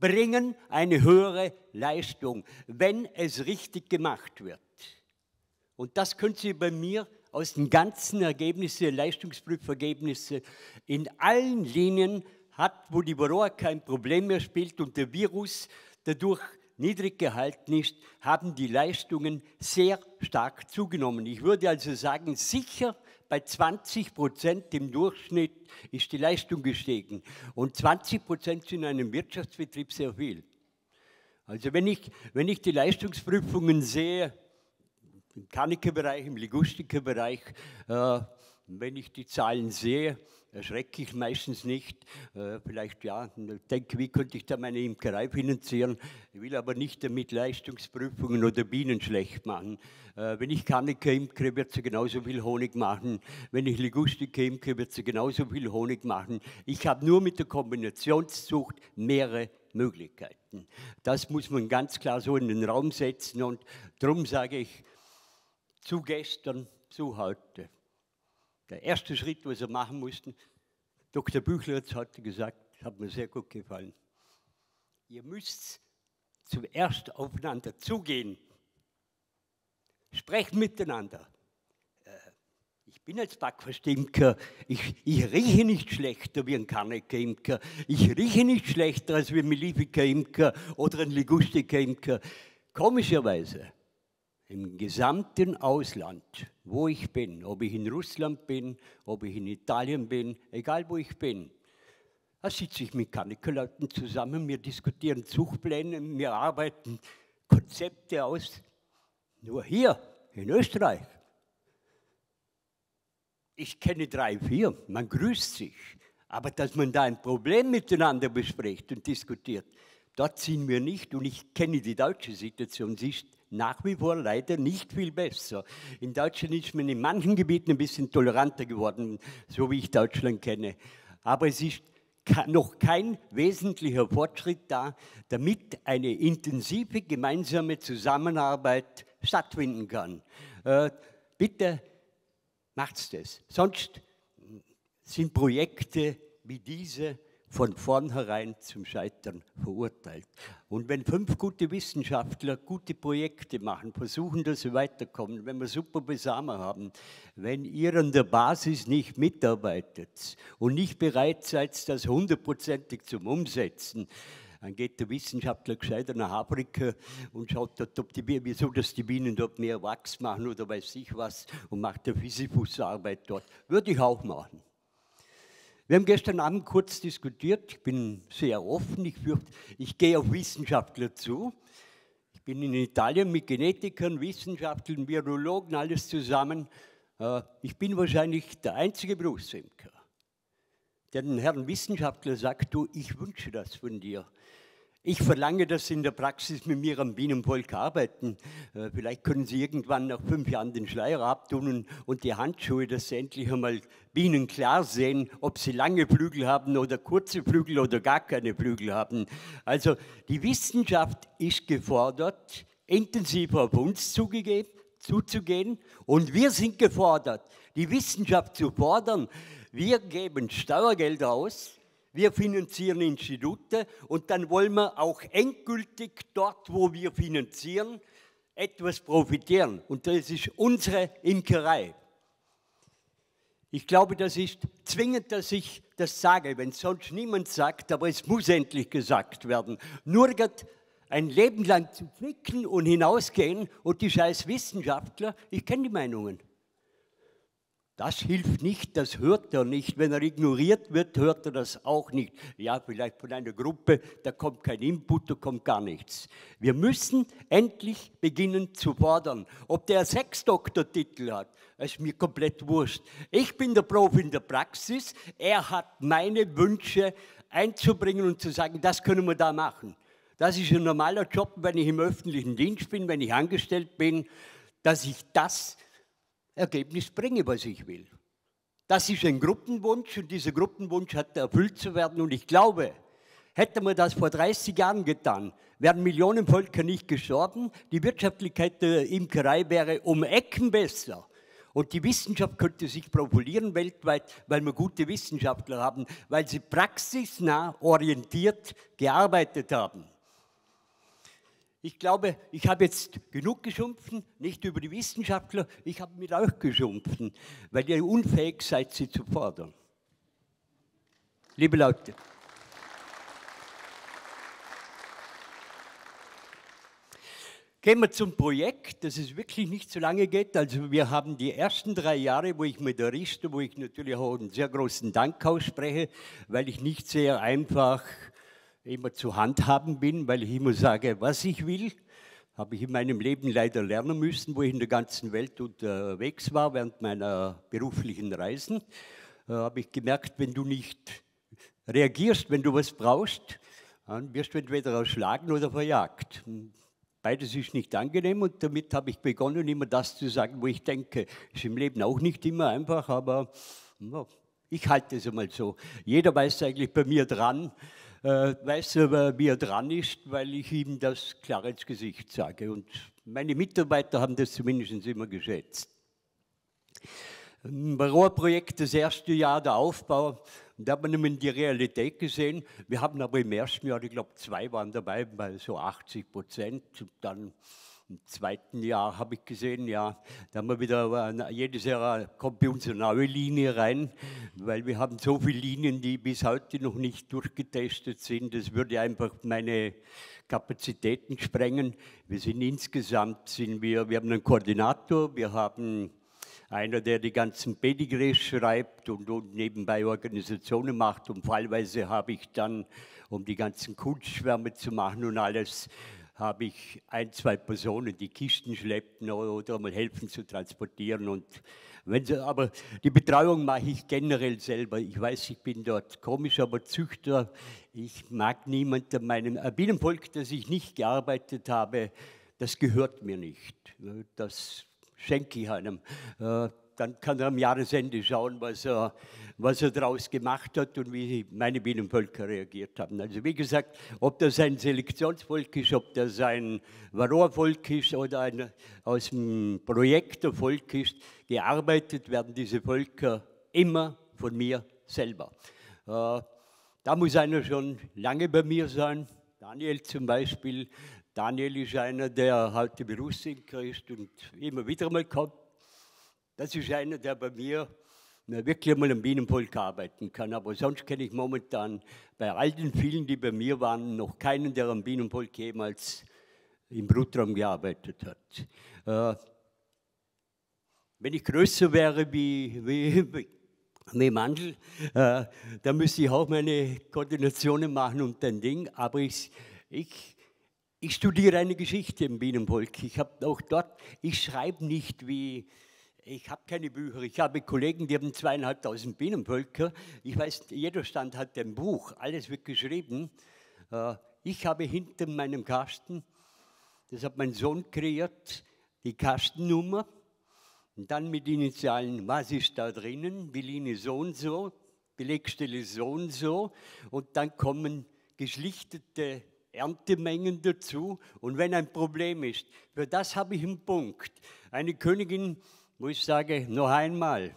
bringen eine höhere Leistung, wenn es richtig gemacht wird. Und das können Sie bei mir aus den ganzen Ergebnissen, Leistungsprüfergebnissen in allen Linien hat, wo die Varroa kein Problem mehr spielt und der Virus dadurch niedrig gehalten ist, haben die Leistungen sehr stark zugenommen. Ich würde also sagen, sicher bei 20 Prozent im Durchschnitt ist die Leistung gestiegen. Und 20 Prozent in einem Wirtschaftsbetrieb sehr viel. Also wenn ich, wenn ich die Leistungsprüfungen sehe, im Kanike-Bereich, im Ligustiker-Bereich, äh, wenn ich die Zahlen sehe, erschrecke ich meistens nicht. Äh, vielleicht ja, denke, wie könnte ich da meine Imkerei finanzieren? Ich will aber nicht damit Leistungsprüfungen oder Bienen schlecht machen. Äh, wenn ich Kanike imkere, wird sie genauso viel Honig machen. Wenn ich Ligustike imkere, wird sie genauso viel Honig machen. Ich habe nur mit der Kombinationszucht mehrere Möglichkeiten. Das muss man ganz klar so in den Raum setzen und darum sage ich, zu gestern, zu heute. Der erste Schritt, was wir machen mussten, Dr. Büchler hat es heute gesagt, hat mir sehr gut gefallen. Ihr müsst zuerst aufeinander zugehen. Sprecht miteinander. Äh, ich bin als Backverstimker, ich, ich rieche nicht schlechter wie ein Karnecker-Imker, ich rieche nicht schlechter als wie ein Melifiker-Imker oder ein Ligustiker-Imker. Komischerweise im gesamten Ausland, wo ich bin, ob ich in Russland bin, ob ich in Italien bin, egal wo ich bin, da sitze ich mit Kannikerleuten zusammen, wir diskutieren Zuchtpläne, wir arbeiten Konzepte aus. Nur hier in Österreich, ich kenne drei, vier, man grüßt sich, aber dass man da ein Problem miteinander bespricht und diskutiert, dort sind wir nicht und ich kenne die deutsche Situation, sie ist nach wie vor leider nicht viel besser. In Deutschland ist man in manchen Gebieten ein bisschen toleranter geworden, so wie ich Deutschland kenne. Aber es ist noch kein wesentlicher Fortschritt da, damit eine intensive gemeinsame Zusammenarbeit stattfinden kann. Äh, bitte macht's das. Sonst sind Projekte wie diese von vornherein zum Scheitern verurteilt. Und wenn fünf gute Wissenschaftler gute Projekte machen, versuchen, dass sie weiterkommen, wenn wir super Besamer haben, wenn ihr an der Basis nicht mitarbeitet und nicht bereit seid, das hundertprozentig zum Umsetzen, dann geht der Wissenschaftler gescheiter nach Afrika und schaut dort, ob die, wieso dass die Bienen dort mehr Wachs machen oder weiß ich was und macht der Sisyphus-Arbeit dort. Würde ich auch machen. Wir haben gestern Abend kurz diskutiert. Ich bin sehr offen. Ich, fürchte, ich gehe auf Wissenschaftler zu. Ich bin in Italien mit Genetikern, Wissenschaftlern, Virologen, alles zusammen. Äh, ich bin wahrscheinlich der einzige Berufsimker, der den Herrn Wissenschaftler sagt, du, ich wünsche das von dir. Ich verlange, dass Sie in der Praxis mit mir am Bienenvolk arbeiten. Äh, vielleicht können Sie irgendwann nach fünf Jahren den Schleier abtun und die Handschuhe, dass Sie endlich einmal Bienen klar sehen, ob sie lange Flügel haben oder kurze Flügel oder gar keine Flügel haben. Also die Wissenschaft ist gefordert, intensiv auf uns zugegeben, zuzugehen und wir sind gefordert, die Wissenschaft zu fordern. Wir geben Steuergelder aus, wir finanzieren Institute und dann wollen wir auch endgültig dort, wo wir finanzieren, etwas profitieren. Und das ist unsere Imkerei. Ich glaube, das ist zwingend, dass ich das sage, wenn sonst niemand sagt, aber es muss endlich gesagt werden. Nur ein Leben lang zu zwicken und hinausgehen und die scheiß Wissenschaftler, ich kenne die Meinungen. Das hilft nicht, das hört er nicht. Wenn er ignoriert wird, hört er das auch nicht. Ja, vielleicht von einer Gruppe, da kommt kein Input, da kommt gar nichts. Wir müssen endlich beginnen zu fordern. Ob der sechs Doktortitel hat, ist mir komplett wurscht. Ich bin der Profi in der Praxis. Er hat meine Wünsche einzubringen und zu sagen, das können wir da machen. Das ist ein normaler Job, wenn ich im öffentlichen Dienst bin, wenn ich angestellt bin, dass ich das Ergebnis bringe, was ich will. Das ist ein Gruppenwunsch und dieser Gruppenwunsch hat erfüllt zu werden. Und ich glaube, hätte man das vor 30 Jahren getan, wären Millionen Völker nicht gestorben. Die Wirtschaftlichkeit der Imkerei wäre um Ecken besser. Und die Wissenschaft könnte sich profilieren weltweit, weil wir gute Wissenschaftler haben, weil sie praxisnah orientiert gearbeitet haben. Ich glaube, ich habe jetzt genug geschumpfen, nicht über die Wissenschaftler, ich habe mit euch geschumpfen, weil ihr unfähig seid, sie zu fordern. Liebe Leute, Gehen wir zum Projekt, dass es wirklich nicht so lange geht. Also wir haben die ersten drei Jahre, wo ich mit der Richter, wo ich natürlich auch einen sehr großen Dank ausspreche, weil ich nicht sehr einfach immer zu handhaben bin, weil ich immer sage, was ich will. Habe ich in meinem Leben leider lernen müssen, wo ich in der ganzen Welt unterwegs war während meiner beruflichen Reisen. Äh, habe ich gemerkt, wenn du nicht reagierst, wenn du was brauchst, dann wirst du entweder erschlagen oder verjagt. Beides ist nicht angenehm und damit habe ich begonnen, immer das zu sagen, wo ich denke. Ist im Leben auch nicht immer einfach, aber ich halte es einmal so. Jeder weiß eigentlich bei mir dran, weiß aber, wie er dran ist, weil ich ihm das klar ins Gesicht sage. Und meine Mitarbeiter haben das zumindest immer geschätzt. Ein Rohrprojekt, das erste Jahr, der Aufbau, da hat man die Realität gesehen. Wir haben aber im ersten Jahr, ich glaube, zwei waren dabei, bei so 80 Prozent. Und dann im zweiten Jahr habe ich gesehen, ja, da haben wir wieder, jedes Jahr kommt bei uns eine neue Linie rein, weil wir haben so viele Linien, die bis heute noch nicht durchgetestet sind. Das würde einfach meine Kapazitäten sprengen. Wir sind insgesamt, sind wir, wir haben einen Koordinator, wir haben einer, der die ganzen Pedigrees schreibt und, und, nebenbei Organisationen macht. Und fallweise habe ich dann, um die ganzen Kunstschwärme zu machen und alles, habe ich ein, zwei Personen, die Kisten schleppten oder mal helfen zu transportieren. Und wenn sie, aber die Betreuung mache ich generell selber. Ich weiß, ich bin dort komisch, aber Züchter. Ich mag niemanden, meinem Bienenvolk, das ich nicht gearbeitet habe, das gehört mir nicht. Das schenke ich einem. Dann kann er am Jahresende schauen, was er, was er daraus gemacht hat und wie meine Bienenvölker reagiert haben. Also wie gesagt, ob das ein Selektionsvolk ist, ob das ein Varroa-Volk ist oder ein aus dem Projekt der Volk ist, gearbeitet werden diese Völker immer von mir selber. Äh, da muss einer schon lange bei mir sein. Daniel zum Beispiel, Daniel ist einer, der heute Berufsinker ist und immer wieder mal kommt. Das ist einer, der bei mir wirklich mal am Bienenvolk arbeiten kann. Aber sonst kenne ich momentan bei all den vielen, die bei mir waren, noch keinen, der am Bienenvolk jemals im Brutraum gearbeitet hat. Äh, wenn ich größer wäre wie, wie, wie Mandel, äh, dann müsste ich auch meine Koordinationen machen und ein Ding. Aber ich, ich ich studiere eine Geschichte im Bienenvolk. Ich habe auch dort, ich schreibe nicht wie, ich habe keine Bücher. Ich habe Kollegen, die haben zweieinhalbtausend Bienenvölker. Ich weiß, jeder Stand hat ein Buch, alles wird geschrieben. Äh, ich habe hinter meinem Kasten, das hat mein Sohn kreiert, die Kastennummer und dann mit Initialen, was ist da drinnen, Willine so und so, Belegstelle so und so und dann kommen geschlichtete Erntemengen dazu. Und wenn ein Problem ist, für das habe ich einen Punkt. Eine Königin, wo ich sage, noch einmal,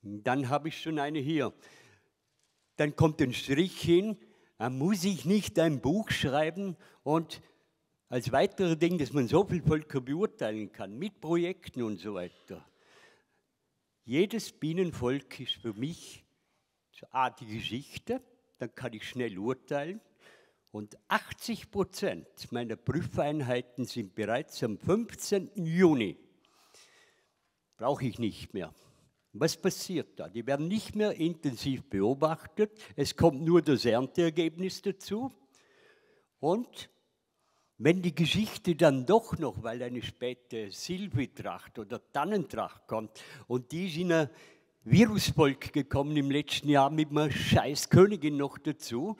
dann habe ich schon eine hier. Dann kommt ein Strich hin, dann muss ich nicht ein Buch schreiben und als weiteres Ding, dass man so viel Völker beurteilen kann, mit Projekten und so weiter. Jedes Bienenvolk ist für mich A, die Geschichte, dann kann ich schnell urteilen. Und 80 Prozent meiner Prüfeinheiten sind bereits am 15. Juni. Brauche ich nicht mehr. Was passiert da? Die werden nicht mehr intensiv beobachtet. Es kommt nur das Ernteergebnis dazu. Und wenn die Geschichte dann doch noch, weil eine späte Silvitracht oder Tannentracht kommt und die ist in ein Virusvolk gekommen im letzten Jahr mit einer Scheißkönigin noch dazu,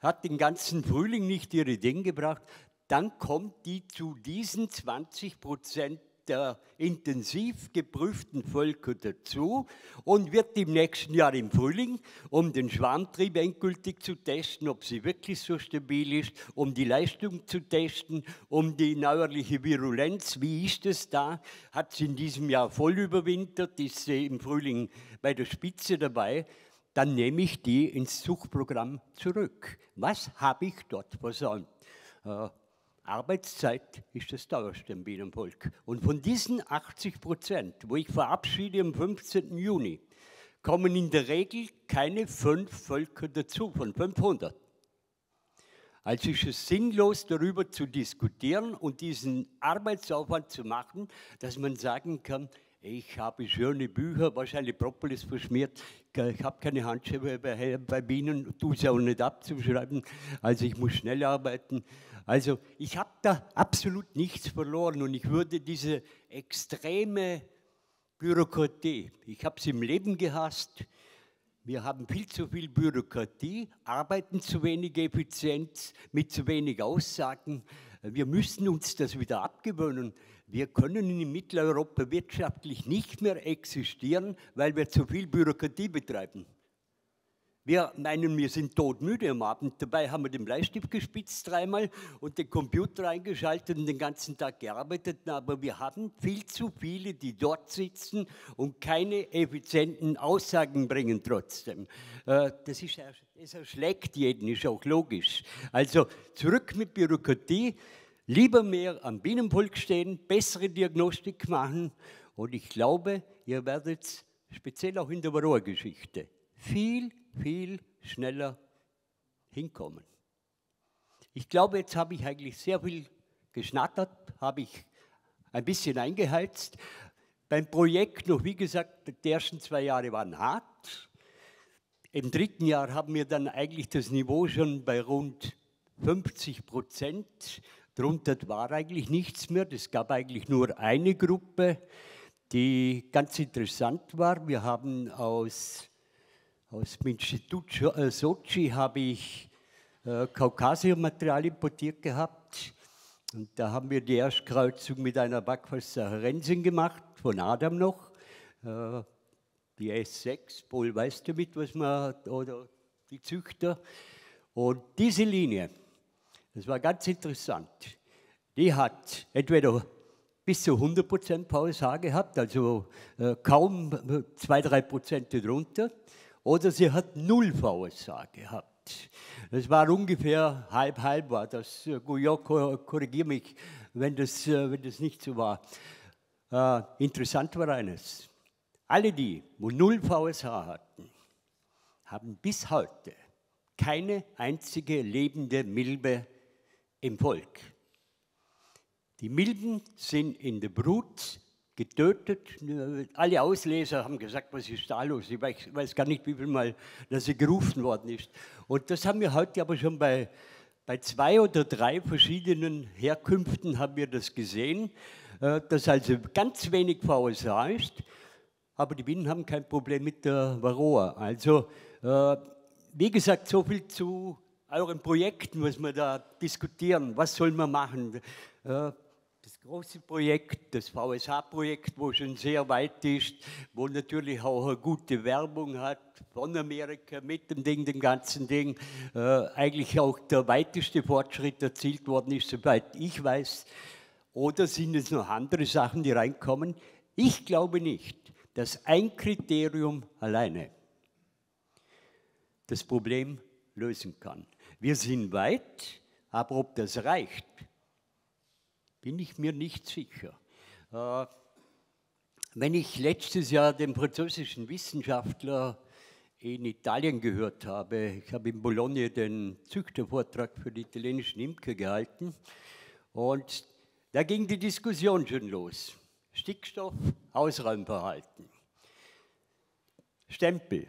hat den ganzen Frühling nicht ihre Dinge gebracht, dann kommt die zu diesen 20 Prozent der intensiv geprüften Völker dazu und wird im nächsten Jahr im Frühling, um den Schwarmtrieb endgültig zu testen, ob sie wirklich so stabil ist, um die Leistung zu testen, um die neuerliche Virulenz, wie ist es da, hat sie in diesem Jahr voll überwintert, ist sie im Frühling bei der Spitze dabei, dann nehme ich die ins Zuchtprogramm zurück. Was habe ich dort versäumt? Arbeitszeit ist das teuerste im Bienenvolk. Und von diesen 80 Prozent, wo ich verabschiede am 15. Juni, kommen in der Regel keine fünf Völker dazu, von 500. Also ist es sinnlos, darüber zu diskutieren und diesen Arbeitsaufwand zu machen, dass man sagen kann, ich habe schöne Bücher, wahrscheinlich Propolis verschmiert. Ich habe keine Handschrift bei, bei Bienen, tue es auch nicht abzuschreiben. Also ich muss schnell arbeiten. Also ich habe da absolut nichts verloren und ich würde diese extreme Bürokratie, ich habe sie im Leben gehasst, wir haben viel zu viel Bürokratie, arbeiten zu wenig Effizienz, mit zu wenig Aussagen. Wir müssen uns das wieder abgewöhnen. Wir können in Mitteleuropa wirtschaftlich nicht mehr existieren, weil wir zu viel Bürokratie betreiben. Wir meinen, wir sind todmüde am Abend. Dabei haben wir den Bleistift gespitzt dreimal und den Computer eingeschaltet und den ganzen Tag gearbeitet. Aber wir haben viel zu viele, die dort sitzen und keine effizienten Aussagen bringen trotzdem. Äh, das, ist, das erschlägt jeden, ist auch logisch. Also zurück mit Bürokratie, lieber mehr am Bienenvolk stehen, bessere Diagnostik machen. Und ich glaube, ihr werdet speziell auch in der Varroa-Geschichte viel viel schneller hinkommen. Ich glaube, jetzt habe ich eigentlich sehr viel geschnattert, habe ich ein bisschen eingeheizt. Beim Projekt noch, wie gesagt, die ersten zwei Jahre waren hart. Im dritten Jahr haben wir dann eigentlich das Niveau schon bei rund 50 Prozent. Darunter war eigentlich nichts mehr. Es gab eigentlich nur eine Gruppe, die ganz interessant war. Wir haben aus aus dem Institut äh, Sochi habe ich äh, Kaukasiummaterial importiert gehabt. Und da haben wir die Erstkreuzung mit einer Backfass Saharensin gemacht, von Adam noch. Äh, die S6, Paul weiß damit, was man, oder die Züchter. Und diese Linie, das war ganz interessant, die hat entweder bis zu 100% VSH gehabt, also äh, kaum 2-3% drunter oder sie hat null VSA gehabt. Das war ungefähr halb halb war das. Gouillot, korrigiere mich, wenn das, äh, wenn das nicht so war. Äh, interessant war eines. Alle die, wo null VSH hatten, haben bis heute keine einzige lebende Milbe im Volk. Die Milben sind in der Brut getötet. Alle Ausleser haben gesagt, was ist da los? Ich weiß gar nicht, wie viel Mal dass sie gerufen worden ist. Und das haben wir heute aber schon bei, bei zwei oder drei verschiedenen Herkünften haben wir das gesehen, äh, dass also ganz wenig VSA ist, aber die Bienen haben kein Problem mit der Varroa. Also, äh, wie gesagt, so viel zu euren Projekten, was wir da diskutieren. Was soll man machen? Das große Projekt, das VSH-Projekt, wo schon sehr weit ist, wo natürlich auch eine gute Werbung hat von Amerika mit dem Ding, dem ganzen Ding, äh, eigentlich auch der weiteste Fortschritt erzielt worden ist, soweit ich weiß. Oder sind es noch andere Sachen, die reinkommen? Ich glaube nicht, dass ein Kriterium alleine das Problem lösen kann. Wir sind weit, aber ob das reicht, bin ich mir nicht sicher. Äh, wenn ich letztes Jahr den französischen Wissenschaftler in Italien gehört habe, ich habe in Bologna den Züchtervortrag für die italienischen Imker gehalten und da ging die Diskussion schon los. Stickstoff, Hausraumverhalten. Stempel.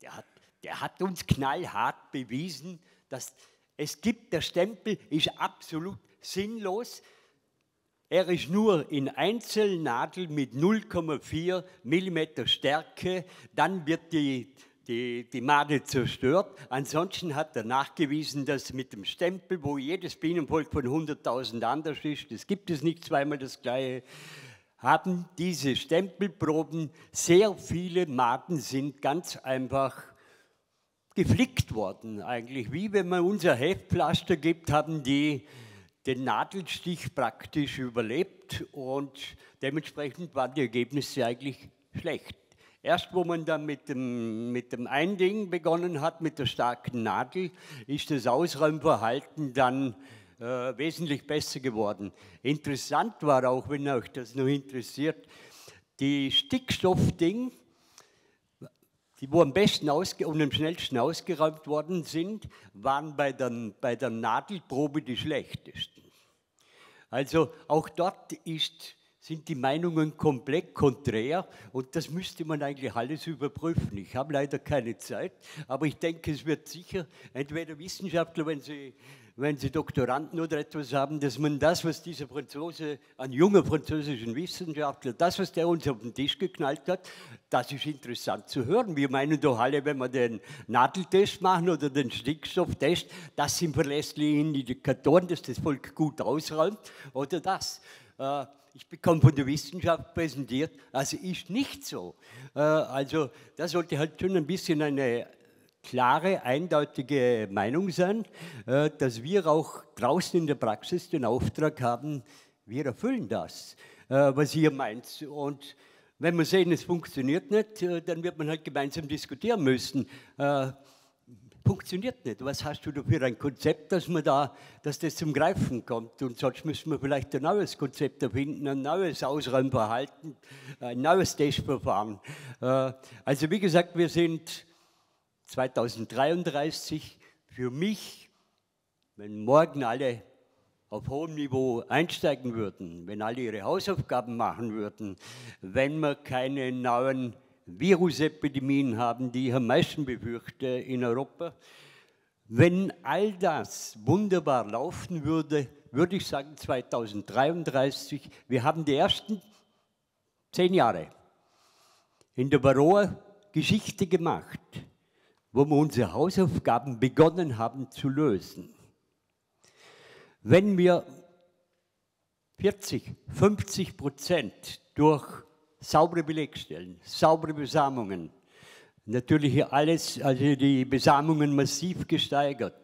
Der hat, der hat uns knallhart bewiesen, dass es gibt, der Stempel ist absolut sinnlos. Er ist nur in Einzelnadel mit 0,4 mm Stärke, dann wird die, die, die Made zerstört. Ansonsten hat er nachgewiesen, dass mit dem Stempel, wo jedes Bienenvolk von 100.000 anders ist, das gibt es nicht zweimal das gleiche, haben diese Stempelproben sehr viele Maden sind ganz einfach geflickt worden eigentlich. Wie wenn man unser Heftpflaster gibt, haben die den Nadelstich praktisch überlebt und dementsprechend waren die Ergebnisse eigentlich schlecht. Erst wo man dann mit dem, mit dem Einding begonnen hat, mit der starken Nadel, ist das Ausräumverhalten dann äh, wesentlich besser geworden. Interessant war auch, wenn euch das noch interessiert, die Stickstoffding, die wo am besten und am schnellsten ausgeräumt worden sind, waren bei der, bei der Nadelprobe die schlechtesten. Also auch dort ist sind die Meinungen komplett konträr und das müsste man eigentlich alles überprüfen. Ich habe leider keine Zeit, aber ich denke, es wird sicher entweder Wissenschaftler, wenn sie, wenn sie Doktoranden oder etwas haben, dass man das, was dieser Franzose, ein junger französischen Wissenschaftler, das, was der uns auf den Tisch geknallt hat, das ist interessant zu hören. Wir meinen doch alle, wenn wir den Nadeltest machen oder den Stickstofftest, das sind verlässliche Indikatoren, dass das Volk gut ausräumt oder das. Äh, ich bekomme von der Wissenschaft präsentiert, also ist nicht so. Äh, also da sollte halt schon ein bisschen eine klare, eindeutige Meinung sein, äh, dass wir auch draußen in der Praxis den Auftrag haben, wir erfüllen das, äh, was ihr meint. Und wenn wir sehen, es funktioniert nicht, dann wird man halt gemeinsam diskutieren müssen funktioniert nicht. Was hast du da für ein Konzept, dass, man da, dass das zum Greifen kommt? Und sonst müssen wir vielleicht ein neues Konzept erfinden, ein neues Ausräumverhalten, ein neues Testverfahren. Äh, also wie gesagt, wir sind 2033 für mich, wenn morgen alle auf hohem Niveau einsteigen würden, wenn alle ihre Hausaufgaben machen würden, wenn wir keine neuen Virusepidemien haben, die ich am meisten befürchte in Europa. Wenn all das wunderbar laufen würde, würde ich sagen 2033, wir haben die ersten zehn Jahre in der Varroa Geschichte gemacht, wo wir unsere Hausaufgaben begonnen haben zu lösen. Wenn wir 40, 50 Prozent durch saubere Belegstellen, saubere Besamungen. Natürlich alles, also die Besamungen massiv gesteigert.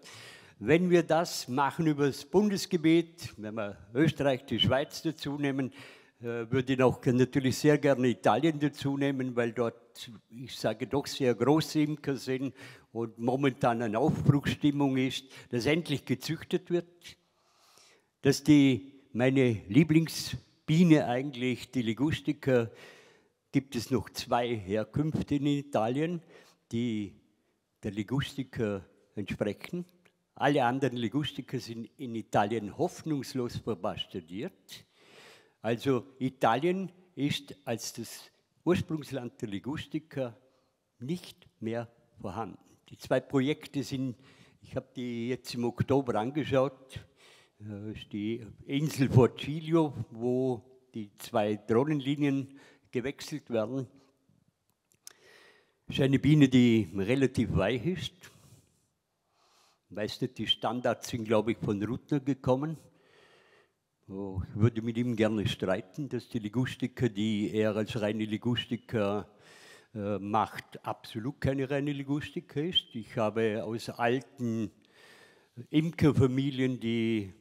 Wenn wir das machen über das Bundesgebiet, wenn wir Österreich, die Schweiz dazu nehmen, würde ich auch natürlich sehr gerne Italien dazu nehmen, weil dort, ich sage doch, sehr große Imker sind und momentan eine Aufbruchsstimmung ist, dass endlich gezüchtet wird, dass die, meine Lieblings- Biene eigentlich, die Ligustiker, gibt es noch zwei Herkünfte in Italien, die der Ligustiker entsprechen. Alle anderen Ligustiker sind in Italien hoffnungslos verbastardiert. Also Italien ist als das Ursprungsland der Ligustiker nicht mehr vorhanden. Die zwei Projekte sind, ich habe die jetzt im Oktober angeschaut, äh, ist die Insel Forcilio, wo die zwei Drohnenlinien gewechselt werden. Das ist eine Biene, die relativ weich ist. Weißt du, die Standards sind, glaube ich, von Rutner gekommen. Oh, ich würde mit ihm gerne streiten, dass die Ligustiker, die er als reine Ligustiker äh, macht, absolut keine reine Ligustiker ist. Ich habe aus alten Imkerfamilien, die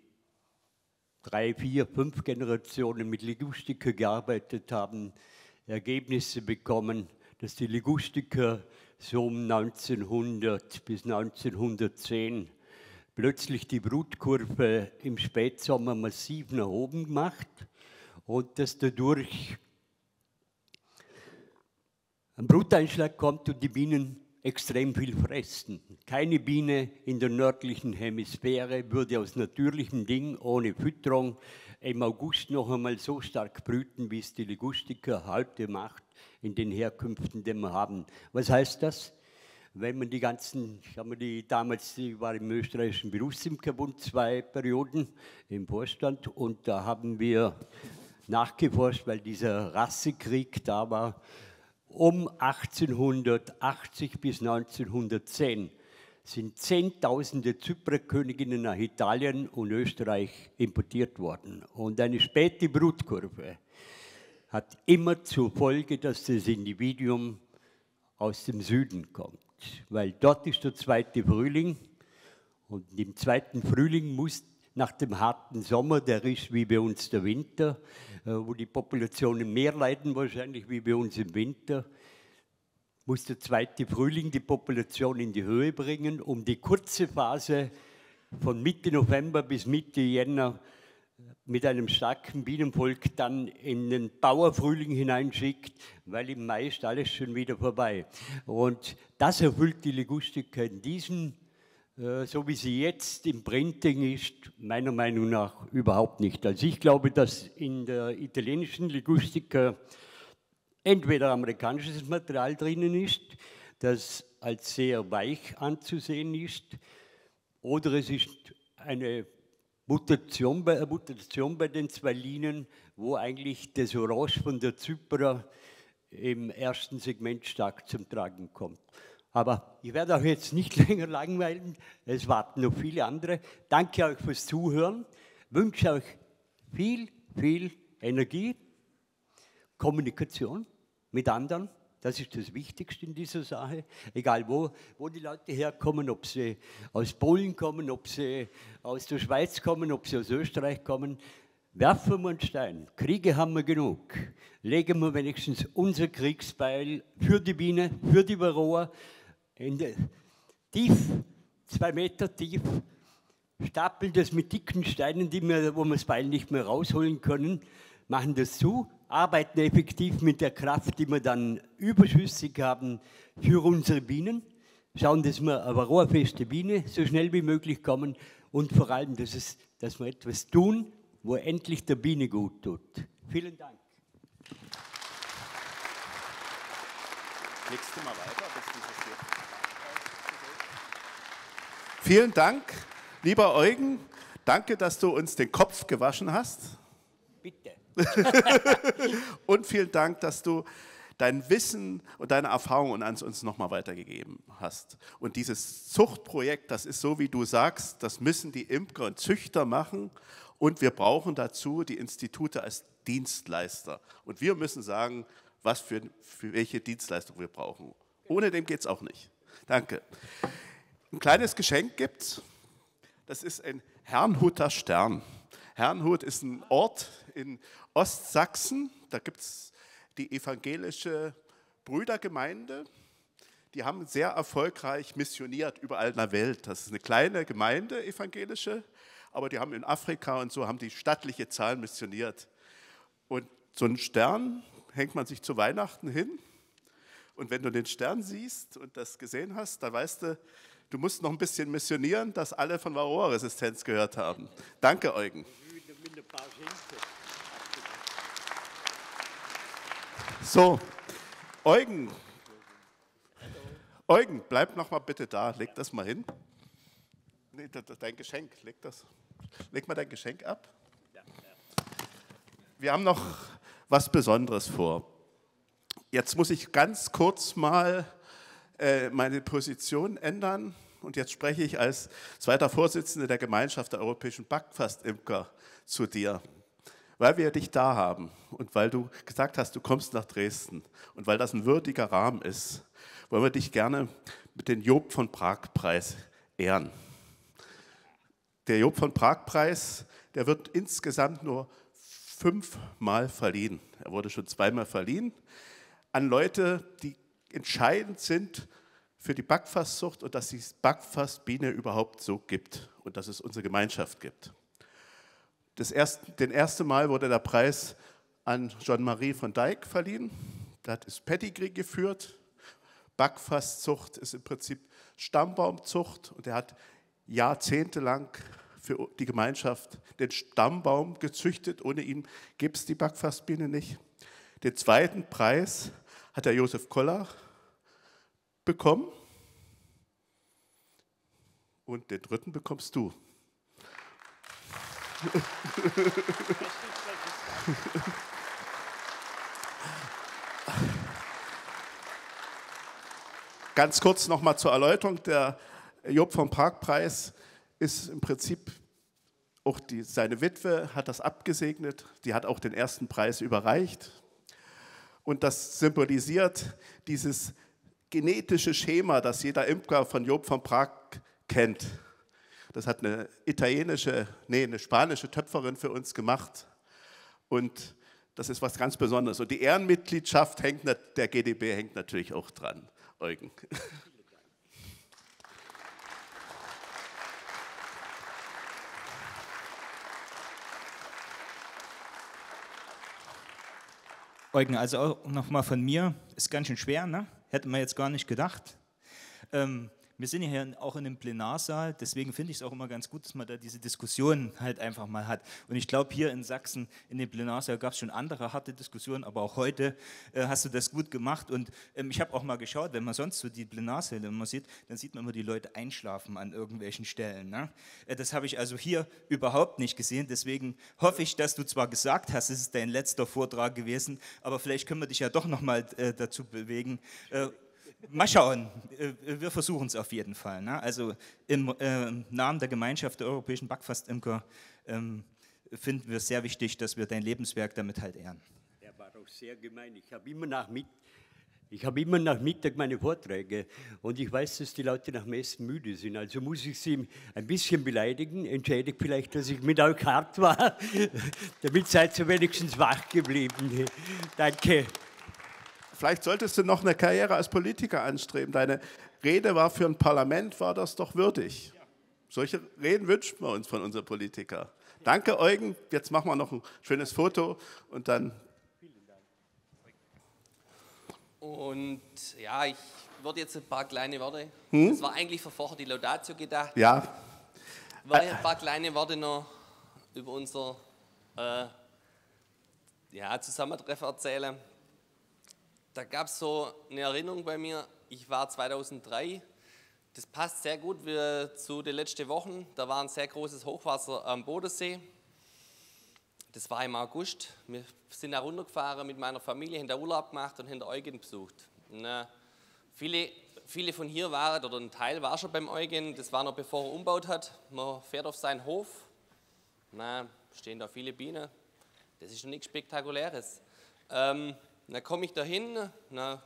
drei, vier, fünf Generationen mit Ligustiker gearbeitet haben, Ergebnisse bekommen, dass die Ligustiker so um 1900 bis 1910 plötzlich die Brutkurve im Spätsommer massiv nach oben gemacht und dass dadurch ein Bruteinschlag kommt und die Bienen extrem viel fressen. Keine Biene in der nördlichen Hemisphäre würde aus natürlichem Ding ohne Fütterung im August noch einmal so stark brüten, wie es die Ligustiker heute macht in den Herkünften, die wir haben. Was heißt das? Wenn man die ganzen, ich habe die damals, ich war im österreichischen Berufsimkerbund zwei Perioden im Vorstand und da haben wir nachgeforscht, weil dieser Rassekrieg da war um 1880 bis 1910 sind Zehntausende Zypernköniginnen nach Italien und Österreich importiert worden. Und eine späte Brutkurve hat immer zur Folge, dass das Individuum aus dem Süden kommt. Weil dort ist der zweite Frühling. Und im zweiten Frühling muss nach dem harten Sommer, der ist wie bei uns der Winter, äh, wo die Populationen mehr leiden wahrscheinlich wie bei uns im Winter, muss der zweite Frühling die Population in die Höhe bringen, um die kurze Phase von Mitte November bis Mitte Jänner mit einem starken Bienenvolk dann in den Bauerfrühling hineinschickt, weil im Mai ist alles schon wieder vorbei. Und das erfüllt die Ligustica in diesem, äh, so wie sie jetzt im Printing ist, meiner Meinung nach überhaupt nicht. Also ich glaube, dass in der italienischen Ligustica entweder amerikanisches Material drinnen ist, das als sehr weich anzusehen ist, oder es ist eine Mutation bei, Mutation bei den zwei Linien, wo eigentlich das Orange von der Zypra im ersten Segment stark zum Tragen kommt. Aber ich werde euch jetzt nicht länger langweilen, es warten noch viele andere. Danke euch fürs Zuhören, wünsche euch viel, viel Energie, Kommunikation mit anderen das ist das Wichtigste in dieser Sache. Egal wo, wo die Leute herkommen, ob sie aus Polen kommen, ob sie aus der Schweiz kommen, ob sie aus Österreich kommen. Werfen wir einen Stein. Kriege haben wir genug. Legen wir wenigstens unser Kriegsbeil für die Biene, für die Varroa, tief, zwei Meter tief, stapeln das mit dicken Steinen, die wir, wo wir das Beil nicht mehr rausholen können, machen das zu, arbeiten effektiv mit der Kraft, die wir dann überschüssig haben für unsere Bienen, schauen, dass wir eine rohrfeste Biene so schnell wie möglich kommen und vor allem, dass, es, dass wir etwas tun, wo endlich der Biene gut tut. Vielen Dank. Nächste Mal weiter, Vielen Dank, lieber Eugen. Danke, dass du uns den Kopf gewaschen hast. Bitte. und vielen Dank, dass du dein Wissen und deine Erfahrungen an uns nochmal weitergegeben hast. Und dieses Zuchtprojekt, das ist so, wie du sagst, das müssen die Imker und Züchter machen. Und wir brauchen dazu die Institute als Dienstleister. Und wir müssen sagen, was für, für welche Dienstleistung wir brauchen. Ohne dem geht es auch nicht. Danke. Ein kleines Geschenk gibt es. Das ist ein Herrnhuter Stern. Herrnhut ist ein Ort in Ostsachsen. Da gibt es die evangelische Brüdergemeinde. Die haben sehr erfolgreich missioniert überall in der Welt. Das ist eine kleine Gemeinde, evangelische, aber die haben in Afrika und so haben die stattliche Zahlen missioniert. Und so einen Stern hängt man sich zu Weihnachten hin. Und wenn du den Stern siehst und das gesehen hast, dann weißt du, du musst noch ein bisschen missionieren, dass alle von Varroa-Resistenz gehört haben. Danke, Eugen mit ein paar Schenke. So, Eugen. Eugen, bleib noch mal bitte da. Leg das mal hin. Nee, dein Geschenk, leg das. Leg mal dein Geschenk ab. Wir haben noch was Besonderes vor. Jetzt muss ich ganz kurz mal äh, meine Position ändern. Und jetzt spreche ich als zweiter Vorsitzender der Gemeinschaft der europäischen Backfastimker zu dir, weil wir dich da haben und weil du gesagt hast, du kommst nach Dresden und weil das ein würdiger Rahmen ist, wollen wir dich gerne mit dem Job von Prag-Preis ehren. Der Job von Prag-Preis, der wird insgesamt nur fünfmal verliehen. Er wurde schon zweimal verliehen an Leute, die entscheidend sind für die Backfasszucht und dass die Backfassbiene überhaupt so gibt und dass es unsere Gemeinschaft gibt. Das erste, den ersten Mal wurde der Preis an Jean-Marie von Dijk verliehen. Da hat es Pedigree geführt. Backfasszucht ist im Prinzip Stammbaumzucht und er hat jahrzehntelang für die Gemeinschaft den Stammbaum gezüchtet. Ohne ihn gibt es die Backfassbiene nicht. Den zweiten Preis hat der Josef Koller bekommen und den dritten bekommst du. Ganz kurz nochmal zur Erläuterung. Der Job vom Parkpreis ist im Prinzip auch die, seine Witwe hat das abgesegnet. Die hat auch den ersten Preis überreicht. Und das symbolisiert dieses genetische Schema, das jeder Imker von Job von Prag kennt. Das hat eine italienische, nee, eine spanische Töpferin für uns gemacht. Und das ist was ganz Besonderes. Und die Ehrenmitgliedschaft hängt, der GDB hängt natürlich auch dran, Eugen. Eugen, also auch nochmal von mir, ist ganz schön schwer, ne? hätte man jetzt gar nicht gedacht. Ähm, wir sind hier auch in einem Plenarsaal, deswegen finde ich es auch immer ganz gut, dass man da diese Diskussion halt einfach mal hat. Und ich glaube, hier in Sachsen, in dem Plenarsaal gab es schon andere harte Diskussionen, aber auch heute äh, hast du das gut gemacht. Und ähm, ich habe auch mal geschaut, wenn man sonst so die Plenarsäle immer sieht, dann sieht man immer die Leute einschlafen an irgendwelchen Stellen. Ne? Äh, das habe ich also hier überhaupt nicht gesehen. Deswegen hoffe ich, dass du zwar gesagt hast, es ist dein letzter Vortrag gewesen, aber vielleicht können wir dich ja doch nochmal äh, dazu bewegen. Äh, Mal schauen, äh, wir versuchen es auf jeden Fall. Ne? Also im äh, Namen der Gemeinschaft der europäischen Backfastimker ähm, finden wir es sehr wichtig, dass wir dein Lebenswerk damit halt ehren. Er war auch sehr gemein. Ich habe immer nach immer nach Mittag meine Vorträge und ich weiß, dass die Leute nach dem Essen müde sind. Also muss ich sie ein bisschen beleidigen. Entscheidigt vielleicht, dass ich mit euch hart war. Damit seid ihr wenigstens wach geblieben. Danke. Vielleicht solltest du noch eine Karriere als Politiker anstreben. Deine Rede war für ein Parlament, war das doch würdig. Solche Reden wünschen wir uns von unseren Politikern. Danke, Eugen. Jetzt machen wir noch ein schönes Foto und dann. Und ja, ich würde jetzt ein paar kleine Worte. Hm? Das war eigentlich für vorher die Laudatio gedacht. Ja. Ich würde ein paar kleine Worte noch über unser äh, ja, Zusammentreffen erzählen da gab es so eine Erinnerung bei mir. Ich war 2003, das passt sehr gut zu den letzten Wochen. Da war ein sehr großes Hochwasser am Bodensee. Das war im August. Wir sind da runtergefahren mit meiner Familie, haben da Urlaub gemacht und haben Eugen besucht. Und, äh, viele, viele von hier waren, oder ein Teil war schon beim Eugen, das war noch bevor er umbaut hat. Man fährt auf seinen Hof, na, stehen da viele Bienen. Das ist schon nichts Spektakuläres. Ähm, und dann komme ich da hin, dann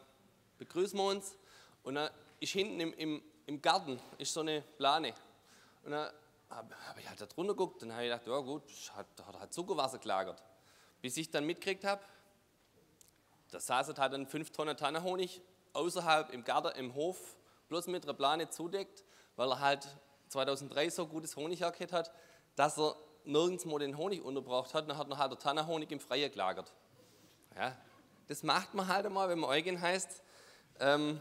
begrüßen wir uns und dann ist hinten im, im, im Garten ist so eine Plane. Und dann habe hab ich halt da drunter geguckt und habe gedacht, ja gut, hat, hat halt Zuckerwasser gelagert. Bis ich dann mitgekriegt habe, da saß halt ein 5 Tonnen Tannenhonig außerhalb im Garten, im Hof, bloß mit einer Plane zudeckt, weil er halt 2003 so gutes Honig hergehabt hat, dass er nirgends mal den Honig unterbraucht hat. Dann hat er halt der Tannenhonig im Freien gelagert. Ja, das macht man halt einmal, wenn man Eugen heißt. Ähm,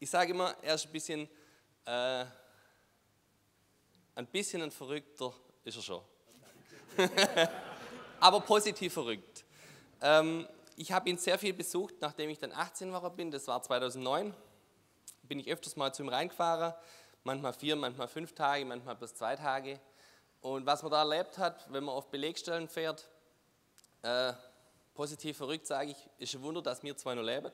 ich sage immer, er ist ein bisschen, äh, ein bisschen ein Verrückter ist er schon. Aber positiv verrückt. Ähm, ich habe ihn sehr viel besucht, nachdem ich dann 18 war bin, das war 2009. Bin ich öfters mal zu ihm reingefahren, manchmal vier, manchmal fünf Tage, manchmal bis zwei Tage. Und was man da erlebt hat, wenn man auf Belegstellen fährt, äh, positiv verrückt sage ich, ist ein Wunder, dass wir zwei noch leben.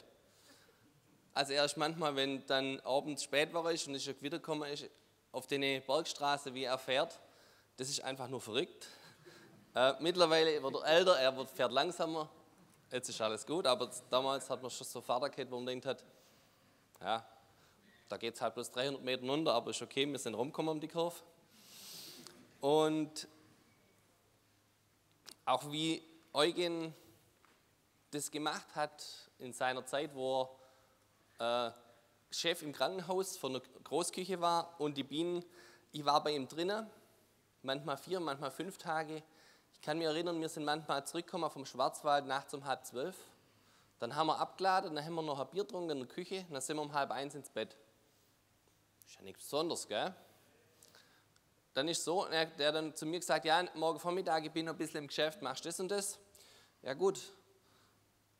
Also er ist manchmal, wenn dann abends spät war ist und ist wiedergekommen ist, auf den Bergstraße, wie er fährt, das ist einfach nur verrückt. Äh, mittlerweile wird er älter, er wird, fährt langsamer, jetzt ist alles gut, aber damals hat man schon so Vater gehabt, wo man denkt hat, ja, da geht es halt bloß 300 Meter runter, aber ist okay, wir sind rumgekommen um die Kurve. Und auch wie Eugen das gemacht hat in seiner Zeit, wo er äh, Chef im Krankenhaus von der Großküche war und die Bienen, ich war bei ihm drinnen, manchmal vier, manchmal fünf Tage. Ich kann mich erinnern, wir sind manchmal zurückgekommen vom Schwarzwald nachts um halb zwölf. Dann haben wir abgeladen, dann haben wir noch ein Bier getrunken in der Küche, dann sind wir um halb eins ins Bett. Ist ja nichts Besonderes, gell? Dann ist so, der, der dann zu mir gesagt, ja, morgen Vormittag, ich bin noch ein bisschen im Geschäft, machst das und das. Ja gut,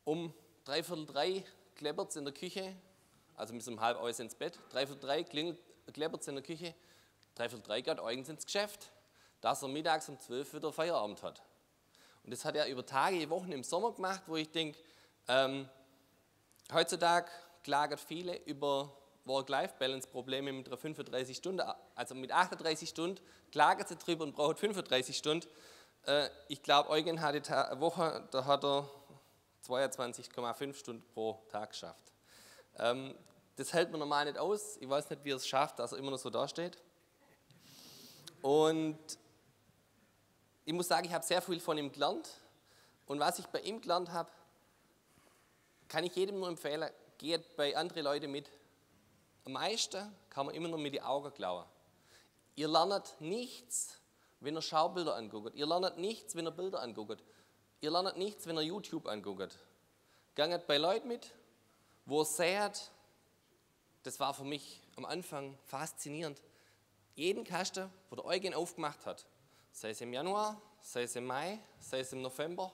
um dreiviertel drei kleppert es in der Küche, also wir sind um halb alles ins Bett, dreiviertel drei kleppert es in der Küche, dreiviertel drei geht eigens ins Geschäft, dass er mittags um zwölf wieder Feierabend hat. Und das hat er über Tage, Wochen im Sommer gemacht, wo ich denke, ähm, heutzutage klagen viele über Work-Life-Balance-Probleme mit 35 Stunden, also mit 38 Stunden klagen sie drüber und brauchen 35 Stunden. Äh, ich glaube, Eugen hatte eine Woche, da hat er 22,5 Stunden pro Tag schafft. Ähm, das hält man normal nicht aus. Ich weiß nicht, wie er es schafft, dass er immer noch so dasteht. Und ich muss sagen, ich habe sehr viel von ihm gelernt. Und was ich bei ihm gelernt habe, kann ich jedem nur empfehlen, geht bei anderen Leuten mit. Am meisten kann man immer nur mit den Augen glauben. Ihr lernt nichts, wenn ihr Schaubilder anguckt. Ihr lernt nichts, wenn ihr Bilder anguckt ihr lernt nichts, wenn ihr YouTube anguckt. Ganget bei Leuten mit, wo ihr seht, das war für mich am Anfang faszinierend, jeden Kasten, wo der Eugen aufgemacht hat, sei es im Januar, sei es im Mai, sei es im November,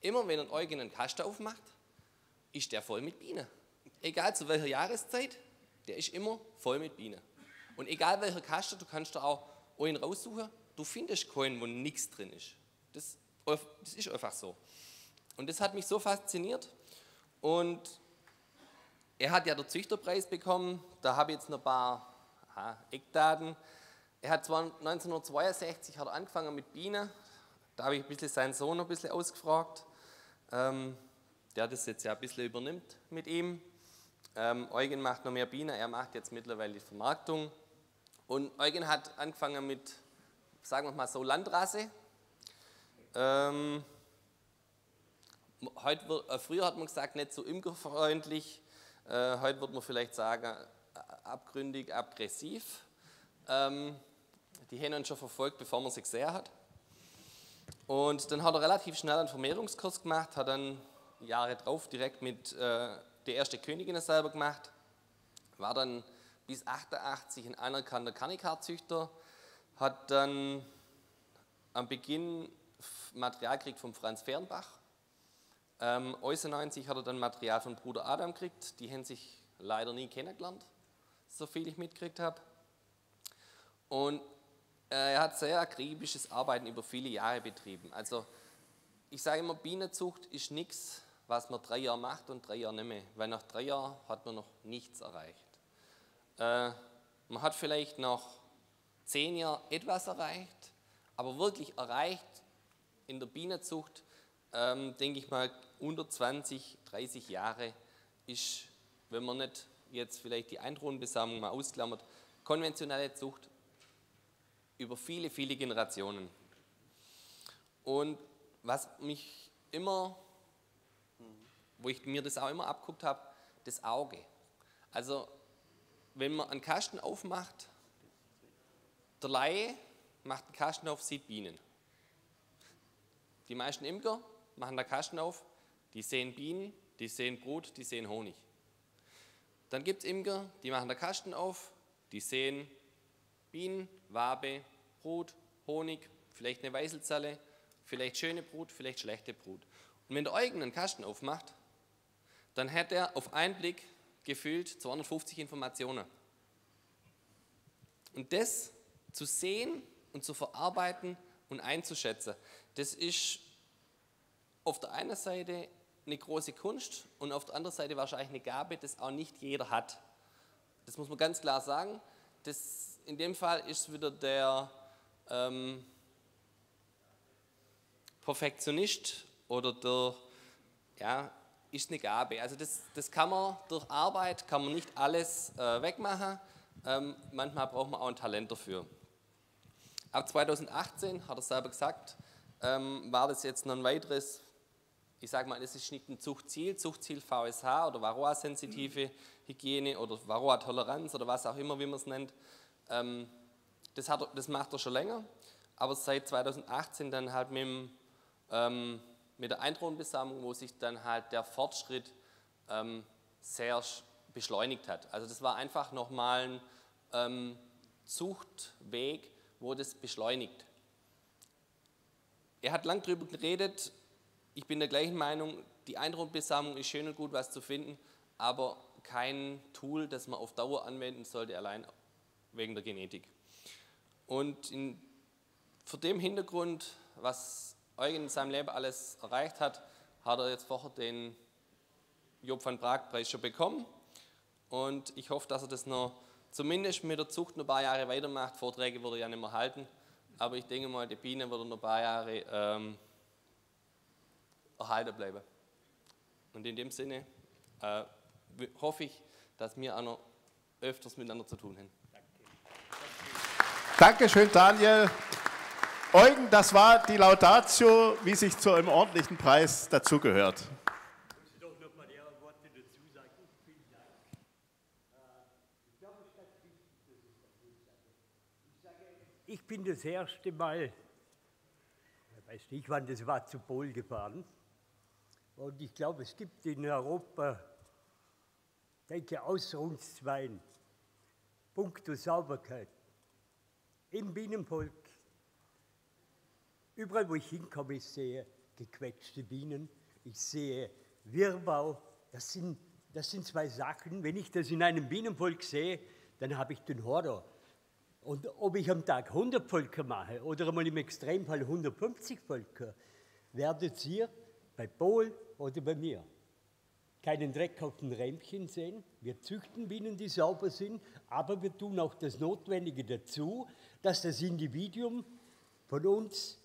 immer wenn ein Eugen einen Kasten aufmacht, ist der voll mit Bienen. Egal zu welcher Jahreszeit, der ist immer voll mit Bienen. Und egal welcher Kasten, du kannst da auch einen raussuchen, du findest keinen, wo nichts drin ist. Das, das ist einfach so. Und das hat mich so fasziniert. Und er hat ja den Züchterpreis bekommen, da habe ich jetzt noch ein paar aha, Eckdaten. Er hat zwar 1962 hat angefangen mit Bienen, da habe ich ein bisschen seinen Sohn ein bisschen ausgefragt, ähm, der das jetzt ja ein bisschen übernimmt mit ihm. Ähm, Eugen macht noch mehr Bienen, er macht jetzt mittlerweile die Vermarktung. Und Eugen hat angefangen mit, sagen wir mal so, Landrasse. Ähm, heute wird, äh, früher hat man gesagt, nicht so imkerfreundlich. Äh, heute würde man vielleicht sagen, äh, abgründig, aggressiv. Ähm, die haben uns schon verfolgt, bevor man sie gesehen hat. Und dann hat er relativ schnell einen Vermehrungskurs gemacht, hat dann Jahre drauf direkt mit äh, der erste Königin selber gemacht, war dann bis 88 ein anerkannter Kanikardzüchter, hat dann am Beginn Material gekriegt von Franz Fernbach. Ähm, 90 hat er dann Material von Bruder Adam gekriegt, die haben sich leider nie kennengelernt, so viel ich mitgekriegt habe. Und äh, er hat sehr akribisches Arbeiten über viele Jahre betrieben. Also ich sage immer, Bienenzucht ist nichts, was man drei Jahre macht und drei Jahre nicht mehr, weil nach drei Jahren hat man noch nichts erreicht. Äh, man hat vielleicht nach zehn Jahren etwas erreicht, aber wirklich erreicht in der Bienenzucht, ähm, denke ich mal, unter 20, 30 Jahre ist, wenn man nicht jetzt vielleicht die Eindruhenbesammlung mal ausklammert, konventionelle Zucht über viele, viele Generationen. Und was mich immer, wo ich mir das auch immer abguckt habe, das Auge. Also, wenn man einen Kasten aufmacht, der Laie macht einen Kasten auf, sieht Bienen. Die meisten Imker machen den Kasten auf, die sehen Bienen, die sehen Brut, die sehen Honig. Dann gibt es Imker, die machen den Kasten auf, die sehen Bienen, Wabe, Brut, Honig, vielleicht eine Weißelzelle, vielleicht schöne Brut, vielleicht schlechte Brut. Und wenn der Eugen einen Kasten aufmacht, dann hat er auf einen Blick gefühlt 250 Informationen. Und das zu sehen und zu verarbeiten und einzuschätzen, das ist auf der einen Seite eine große Kunst und auf der anderen Seite wahrscheinlich eine Gabe, das auch nicht jeder hat. Das muss man ganz klar sagen. Das, in dem Fall ist wieder der ähm, Perfektionist oder der, ja, ist eine Gabe. Also das, das kann man durch Arbeit, kann man nicht alles äh, wegmachen. Ähm, manchmal braucht man auch ein Talent dafür. Ab 2018, hat er selber gesagt, ähm, war das jetzt noch ein weiteres, ich sage mal, das ist nicht ein Zuchtziel, Zuchtziel VSH oder Varroa-sensitive Hygiene oder Varroa-Toleranz oder was auch immer, wie man es nennt. Ähm, das, hat, das macht er schon länger, aber seit 2018 dann halt mit, dem, ähm, mit der Eindruhenbesammlung, wo sich dann halt der Fortschritt ähm, sehr beschleunigt hat. Also das war einfach nochmal ein ähm, Zuchtweg, wo das beschleunigt. Er hat lang darüber geredet, ich bin der gleichen Meinung, die Eindruckbesammlung ist schön und gut, was zu finden, aber kein Tool, das man auf Dauer anwenden sollte, allein wegen der Genetik. Und in, vor dem Hintergrund, was Eugen in seinem Leben alles erreicht hat, hat er jetzt vorher den Job van Prag Preis schon bekommen. Und ich hoffe, dass er das noch zumindest mit der Zucht noch ein paar Jahre weitermacht. Vorträge würde er ja nicht mehr halten. Aber ich denke mal, die Biene wird noch ein paar Jahre ähm, erhalten bleiben. Und in dem Sinne äh, hoffe ich, dass wir auch noch öfters miteinander zu tun haben. Dankeschön, Daniel. Eugen, das war die Laudatio, wie sich zu einem ordentlichen Preis dazugehört. Ich bin das erste Mal weiß nicht wann das war, zu Pol gefahren. Und ich glaube, es gibt in Europa, denke Ausruhungswein, puncto Sauberkeit, im Bienenvolk. Überall, wo ich hinkomme, ich sehe gequetschte Bienen, ich sehe Wirrbau. Das sind, das sind zwei Sachen. Wenn ich das in einem Bienenvolk sehe, dann habe ich den Horror. Und ob ich am Tag 100 Völker mache oder einmal im Extremfall 150 Völker, werdet ihr bei Paul oder bei mir keinen Dreck auf den Rämpchen sehen. Wir züchten Bienen, die sauber sind, aber wir tun auch das Notwendige dazu, dass das Individuum von uns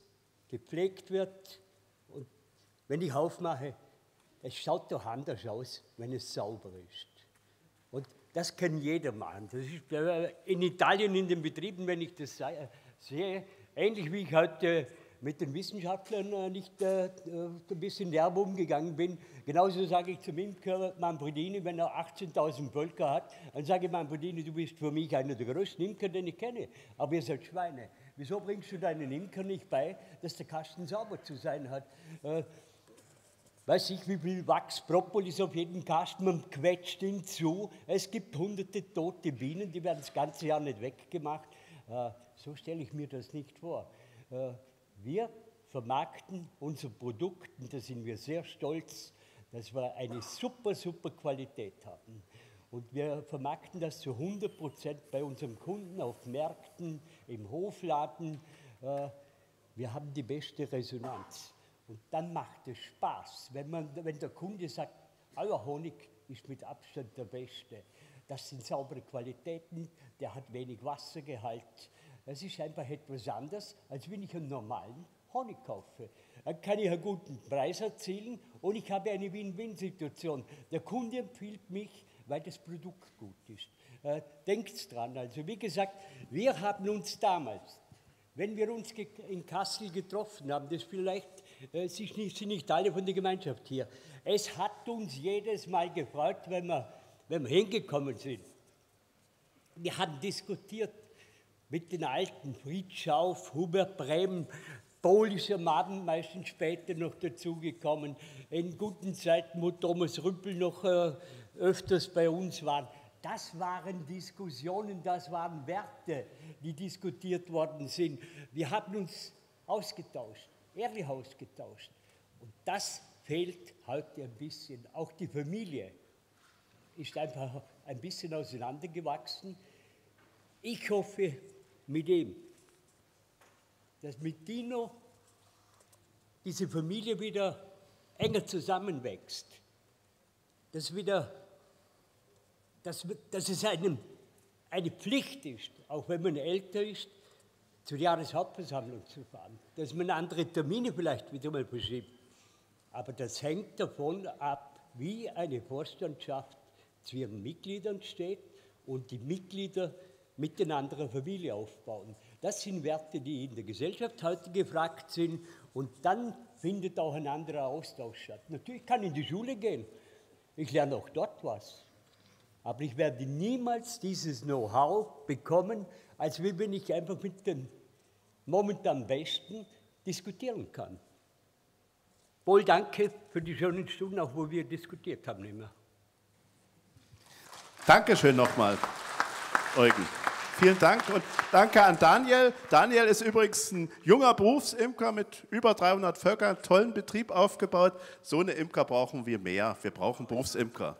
gepflegt wird. Und wenn ich aufmache, es schaut doch anders aus, wenn es sauber ist. Das kann jeder machen. Das ist in Italien in den Betrieben, wenn ich das sehe, ähnlich wie ich heute mit den Wissenschaftlern äh, nicht äh, äh, ein bisschen derb umgegangen bin. Genauso sage ich zum Imker Manfredini, wenn er 18.000 Völker hat, dann sage ich Manfredini, du bist für mich einer der größten Imker, den ich kenne, aber ihr seid Schweine. Wieso bringst du deinen Imker nicht bei, dass der Kasten sauber zu sein hat? Weiß ich, wie viel Wachs, Propolis auf jeden Kasten, man quetscht ihn zu. Es gibt hunderte tote Bienen, die werden das ganze Jahr nicht weggemacht. Äh, so stelle ich mir das nicht vor. Äh, wir vermarkten unser Produkt und da sind wir sehr stolz, dass wir eine super, super Qualität haben. Und wir vermarkten das zu 100 Prozent bei unseren Kunden auf Märkten, im Hofladen. Äh, wir haben die beste Resonanz. Und dann macht es Spaß, wenn, man, wenn der Kunde sagt, euer Honig ist mit Abstand der beste. Das sind saubere Qualitäten, der hat wenig Wassergehalt, das ist einfach etwas anderes, als wenn ich einen normalen Honig kaufe. Dann kann ich einen guten Preis erzielen und ich habe eine Win-Win-Situation. Der Kunde empfiehlt mich, weil das Produkt gut ist. Äh, denkt dran. Also wie gesagt, wir haben uns damals, wenn wir uns in Kassel getroffen haben, das vielleicht äh, sind nicht alle von der Gemeinschaft hier, es hat uns jedes Mal gefreut, wenn wir, wenn wir hingekommen sind. Wir haben diskutiert, mit den alten Fritz Schauf, Hubert Brehm, polischer Mann meistens später noch dazugekommen, in guten Zeiten, wo Thomas Rüppel noch äh, öfters bei uns war. Das waren Diskussionen, das waren Werte, die diskutiert worden sind. Wir haben uns ausgetauscht, ehrlich ausgetauscht. Und das fehlt heute ein bisschen. Auch die Familie ist einfach ein bisschen auseinandergewachsen. Ich hoffe, mit ihm. Dass mit Dino diese Familie wieder enger zusammenwächst. Dass, wieder, dass, dass es einem eine Pflicht ist, auch wenn man älter ist, zur Jahreshauptversammlung zu fahren. Dass man andere Termine vielleicht wieder mal verschiebt. Aber das hängt davon ab, wie eine Vorstandschaft zu ihren Mitgliedern steht und die Mitglieder mit den anderen Familie aufbauen. Das sind Werte, die in der Gesellschaft heute gefragt sind und dann findet auch ein anderer Austausch statt. Natürlich kann ich in die Schule gehen, ich lerne auch dort was, aber ich werde niemals dieses Know-how bekommen, als wenn ich einfach mit den momentan Besten diskutieren kann. Wohl danke für die schönen Stunden, auch wo wir diskutiert haben immer. Dankeschön nochmal, Eugen. Vielen Dank und danke an Daniel. Daniel ist übrigens ein junger Berufsimker mit über 300 Völkern, tollen Betrieb aufgebaut. So eine Imker brauchen wir mehr. Wir brauchen Berufsimker.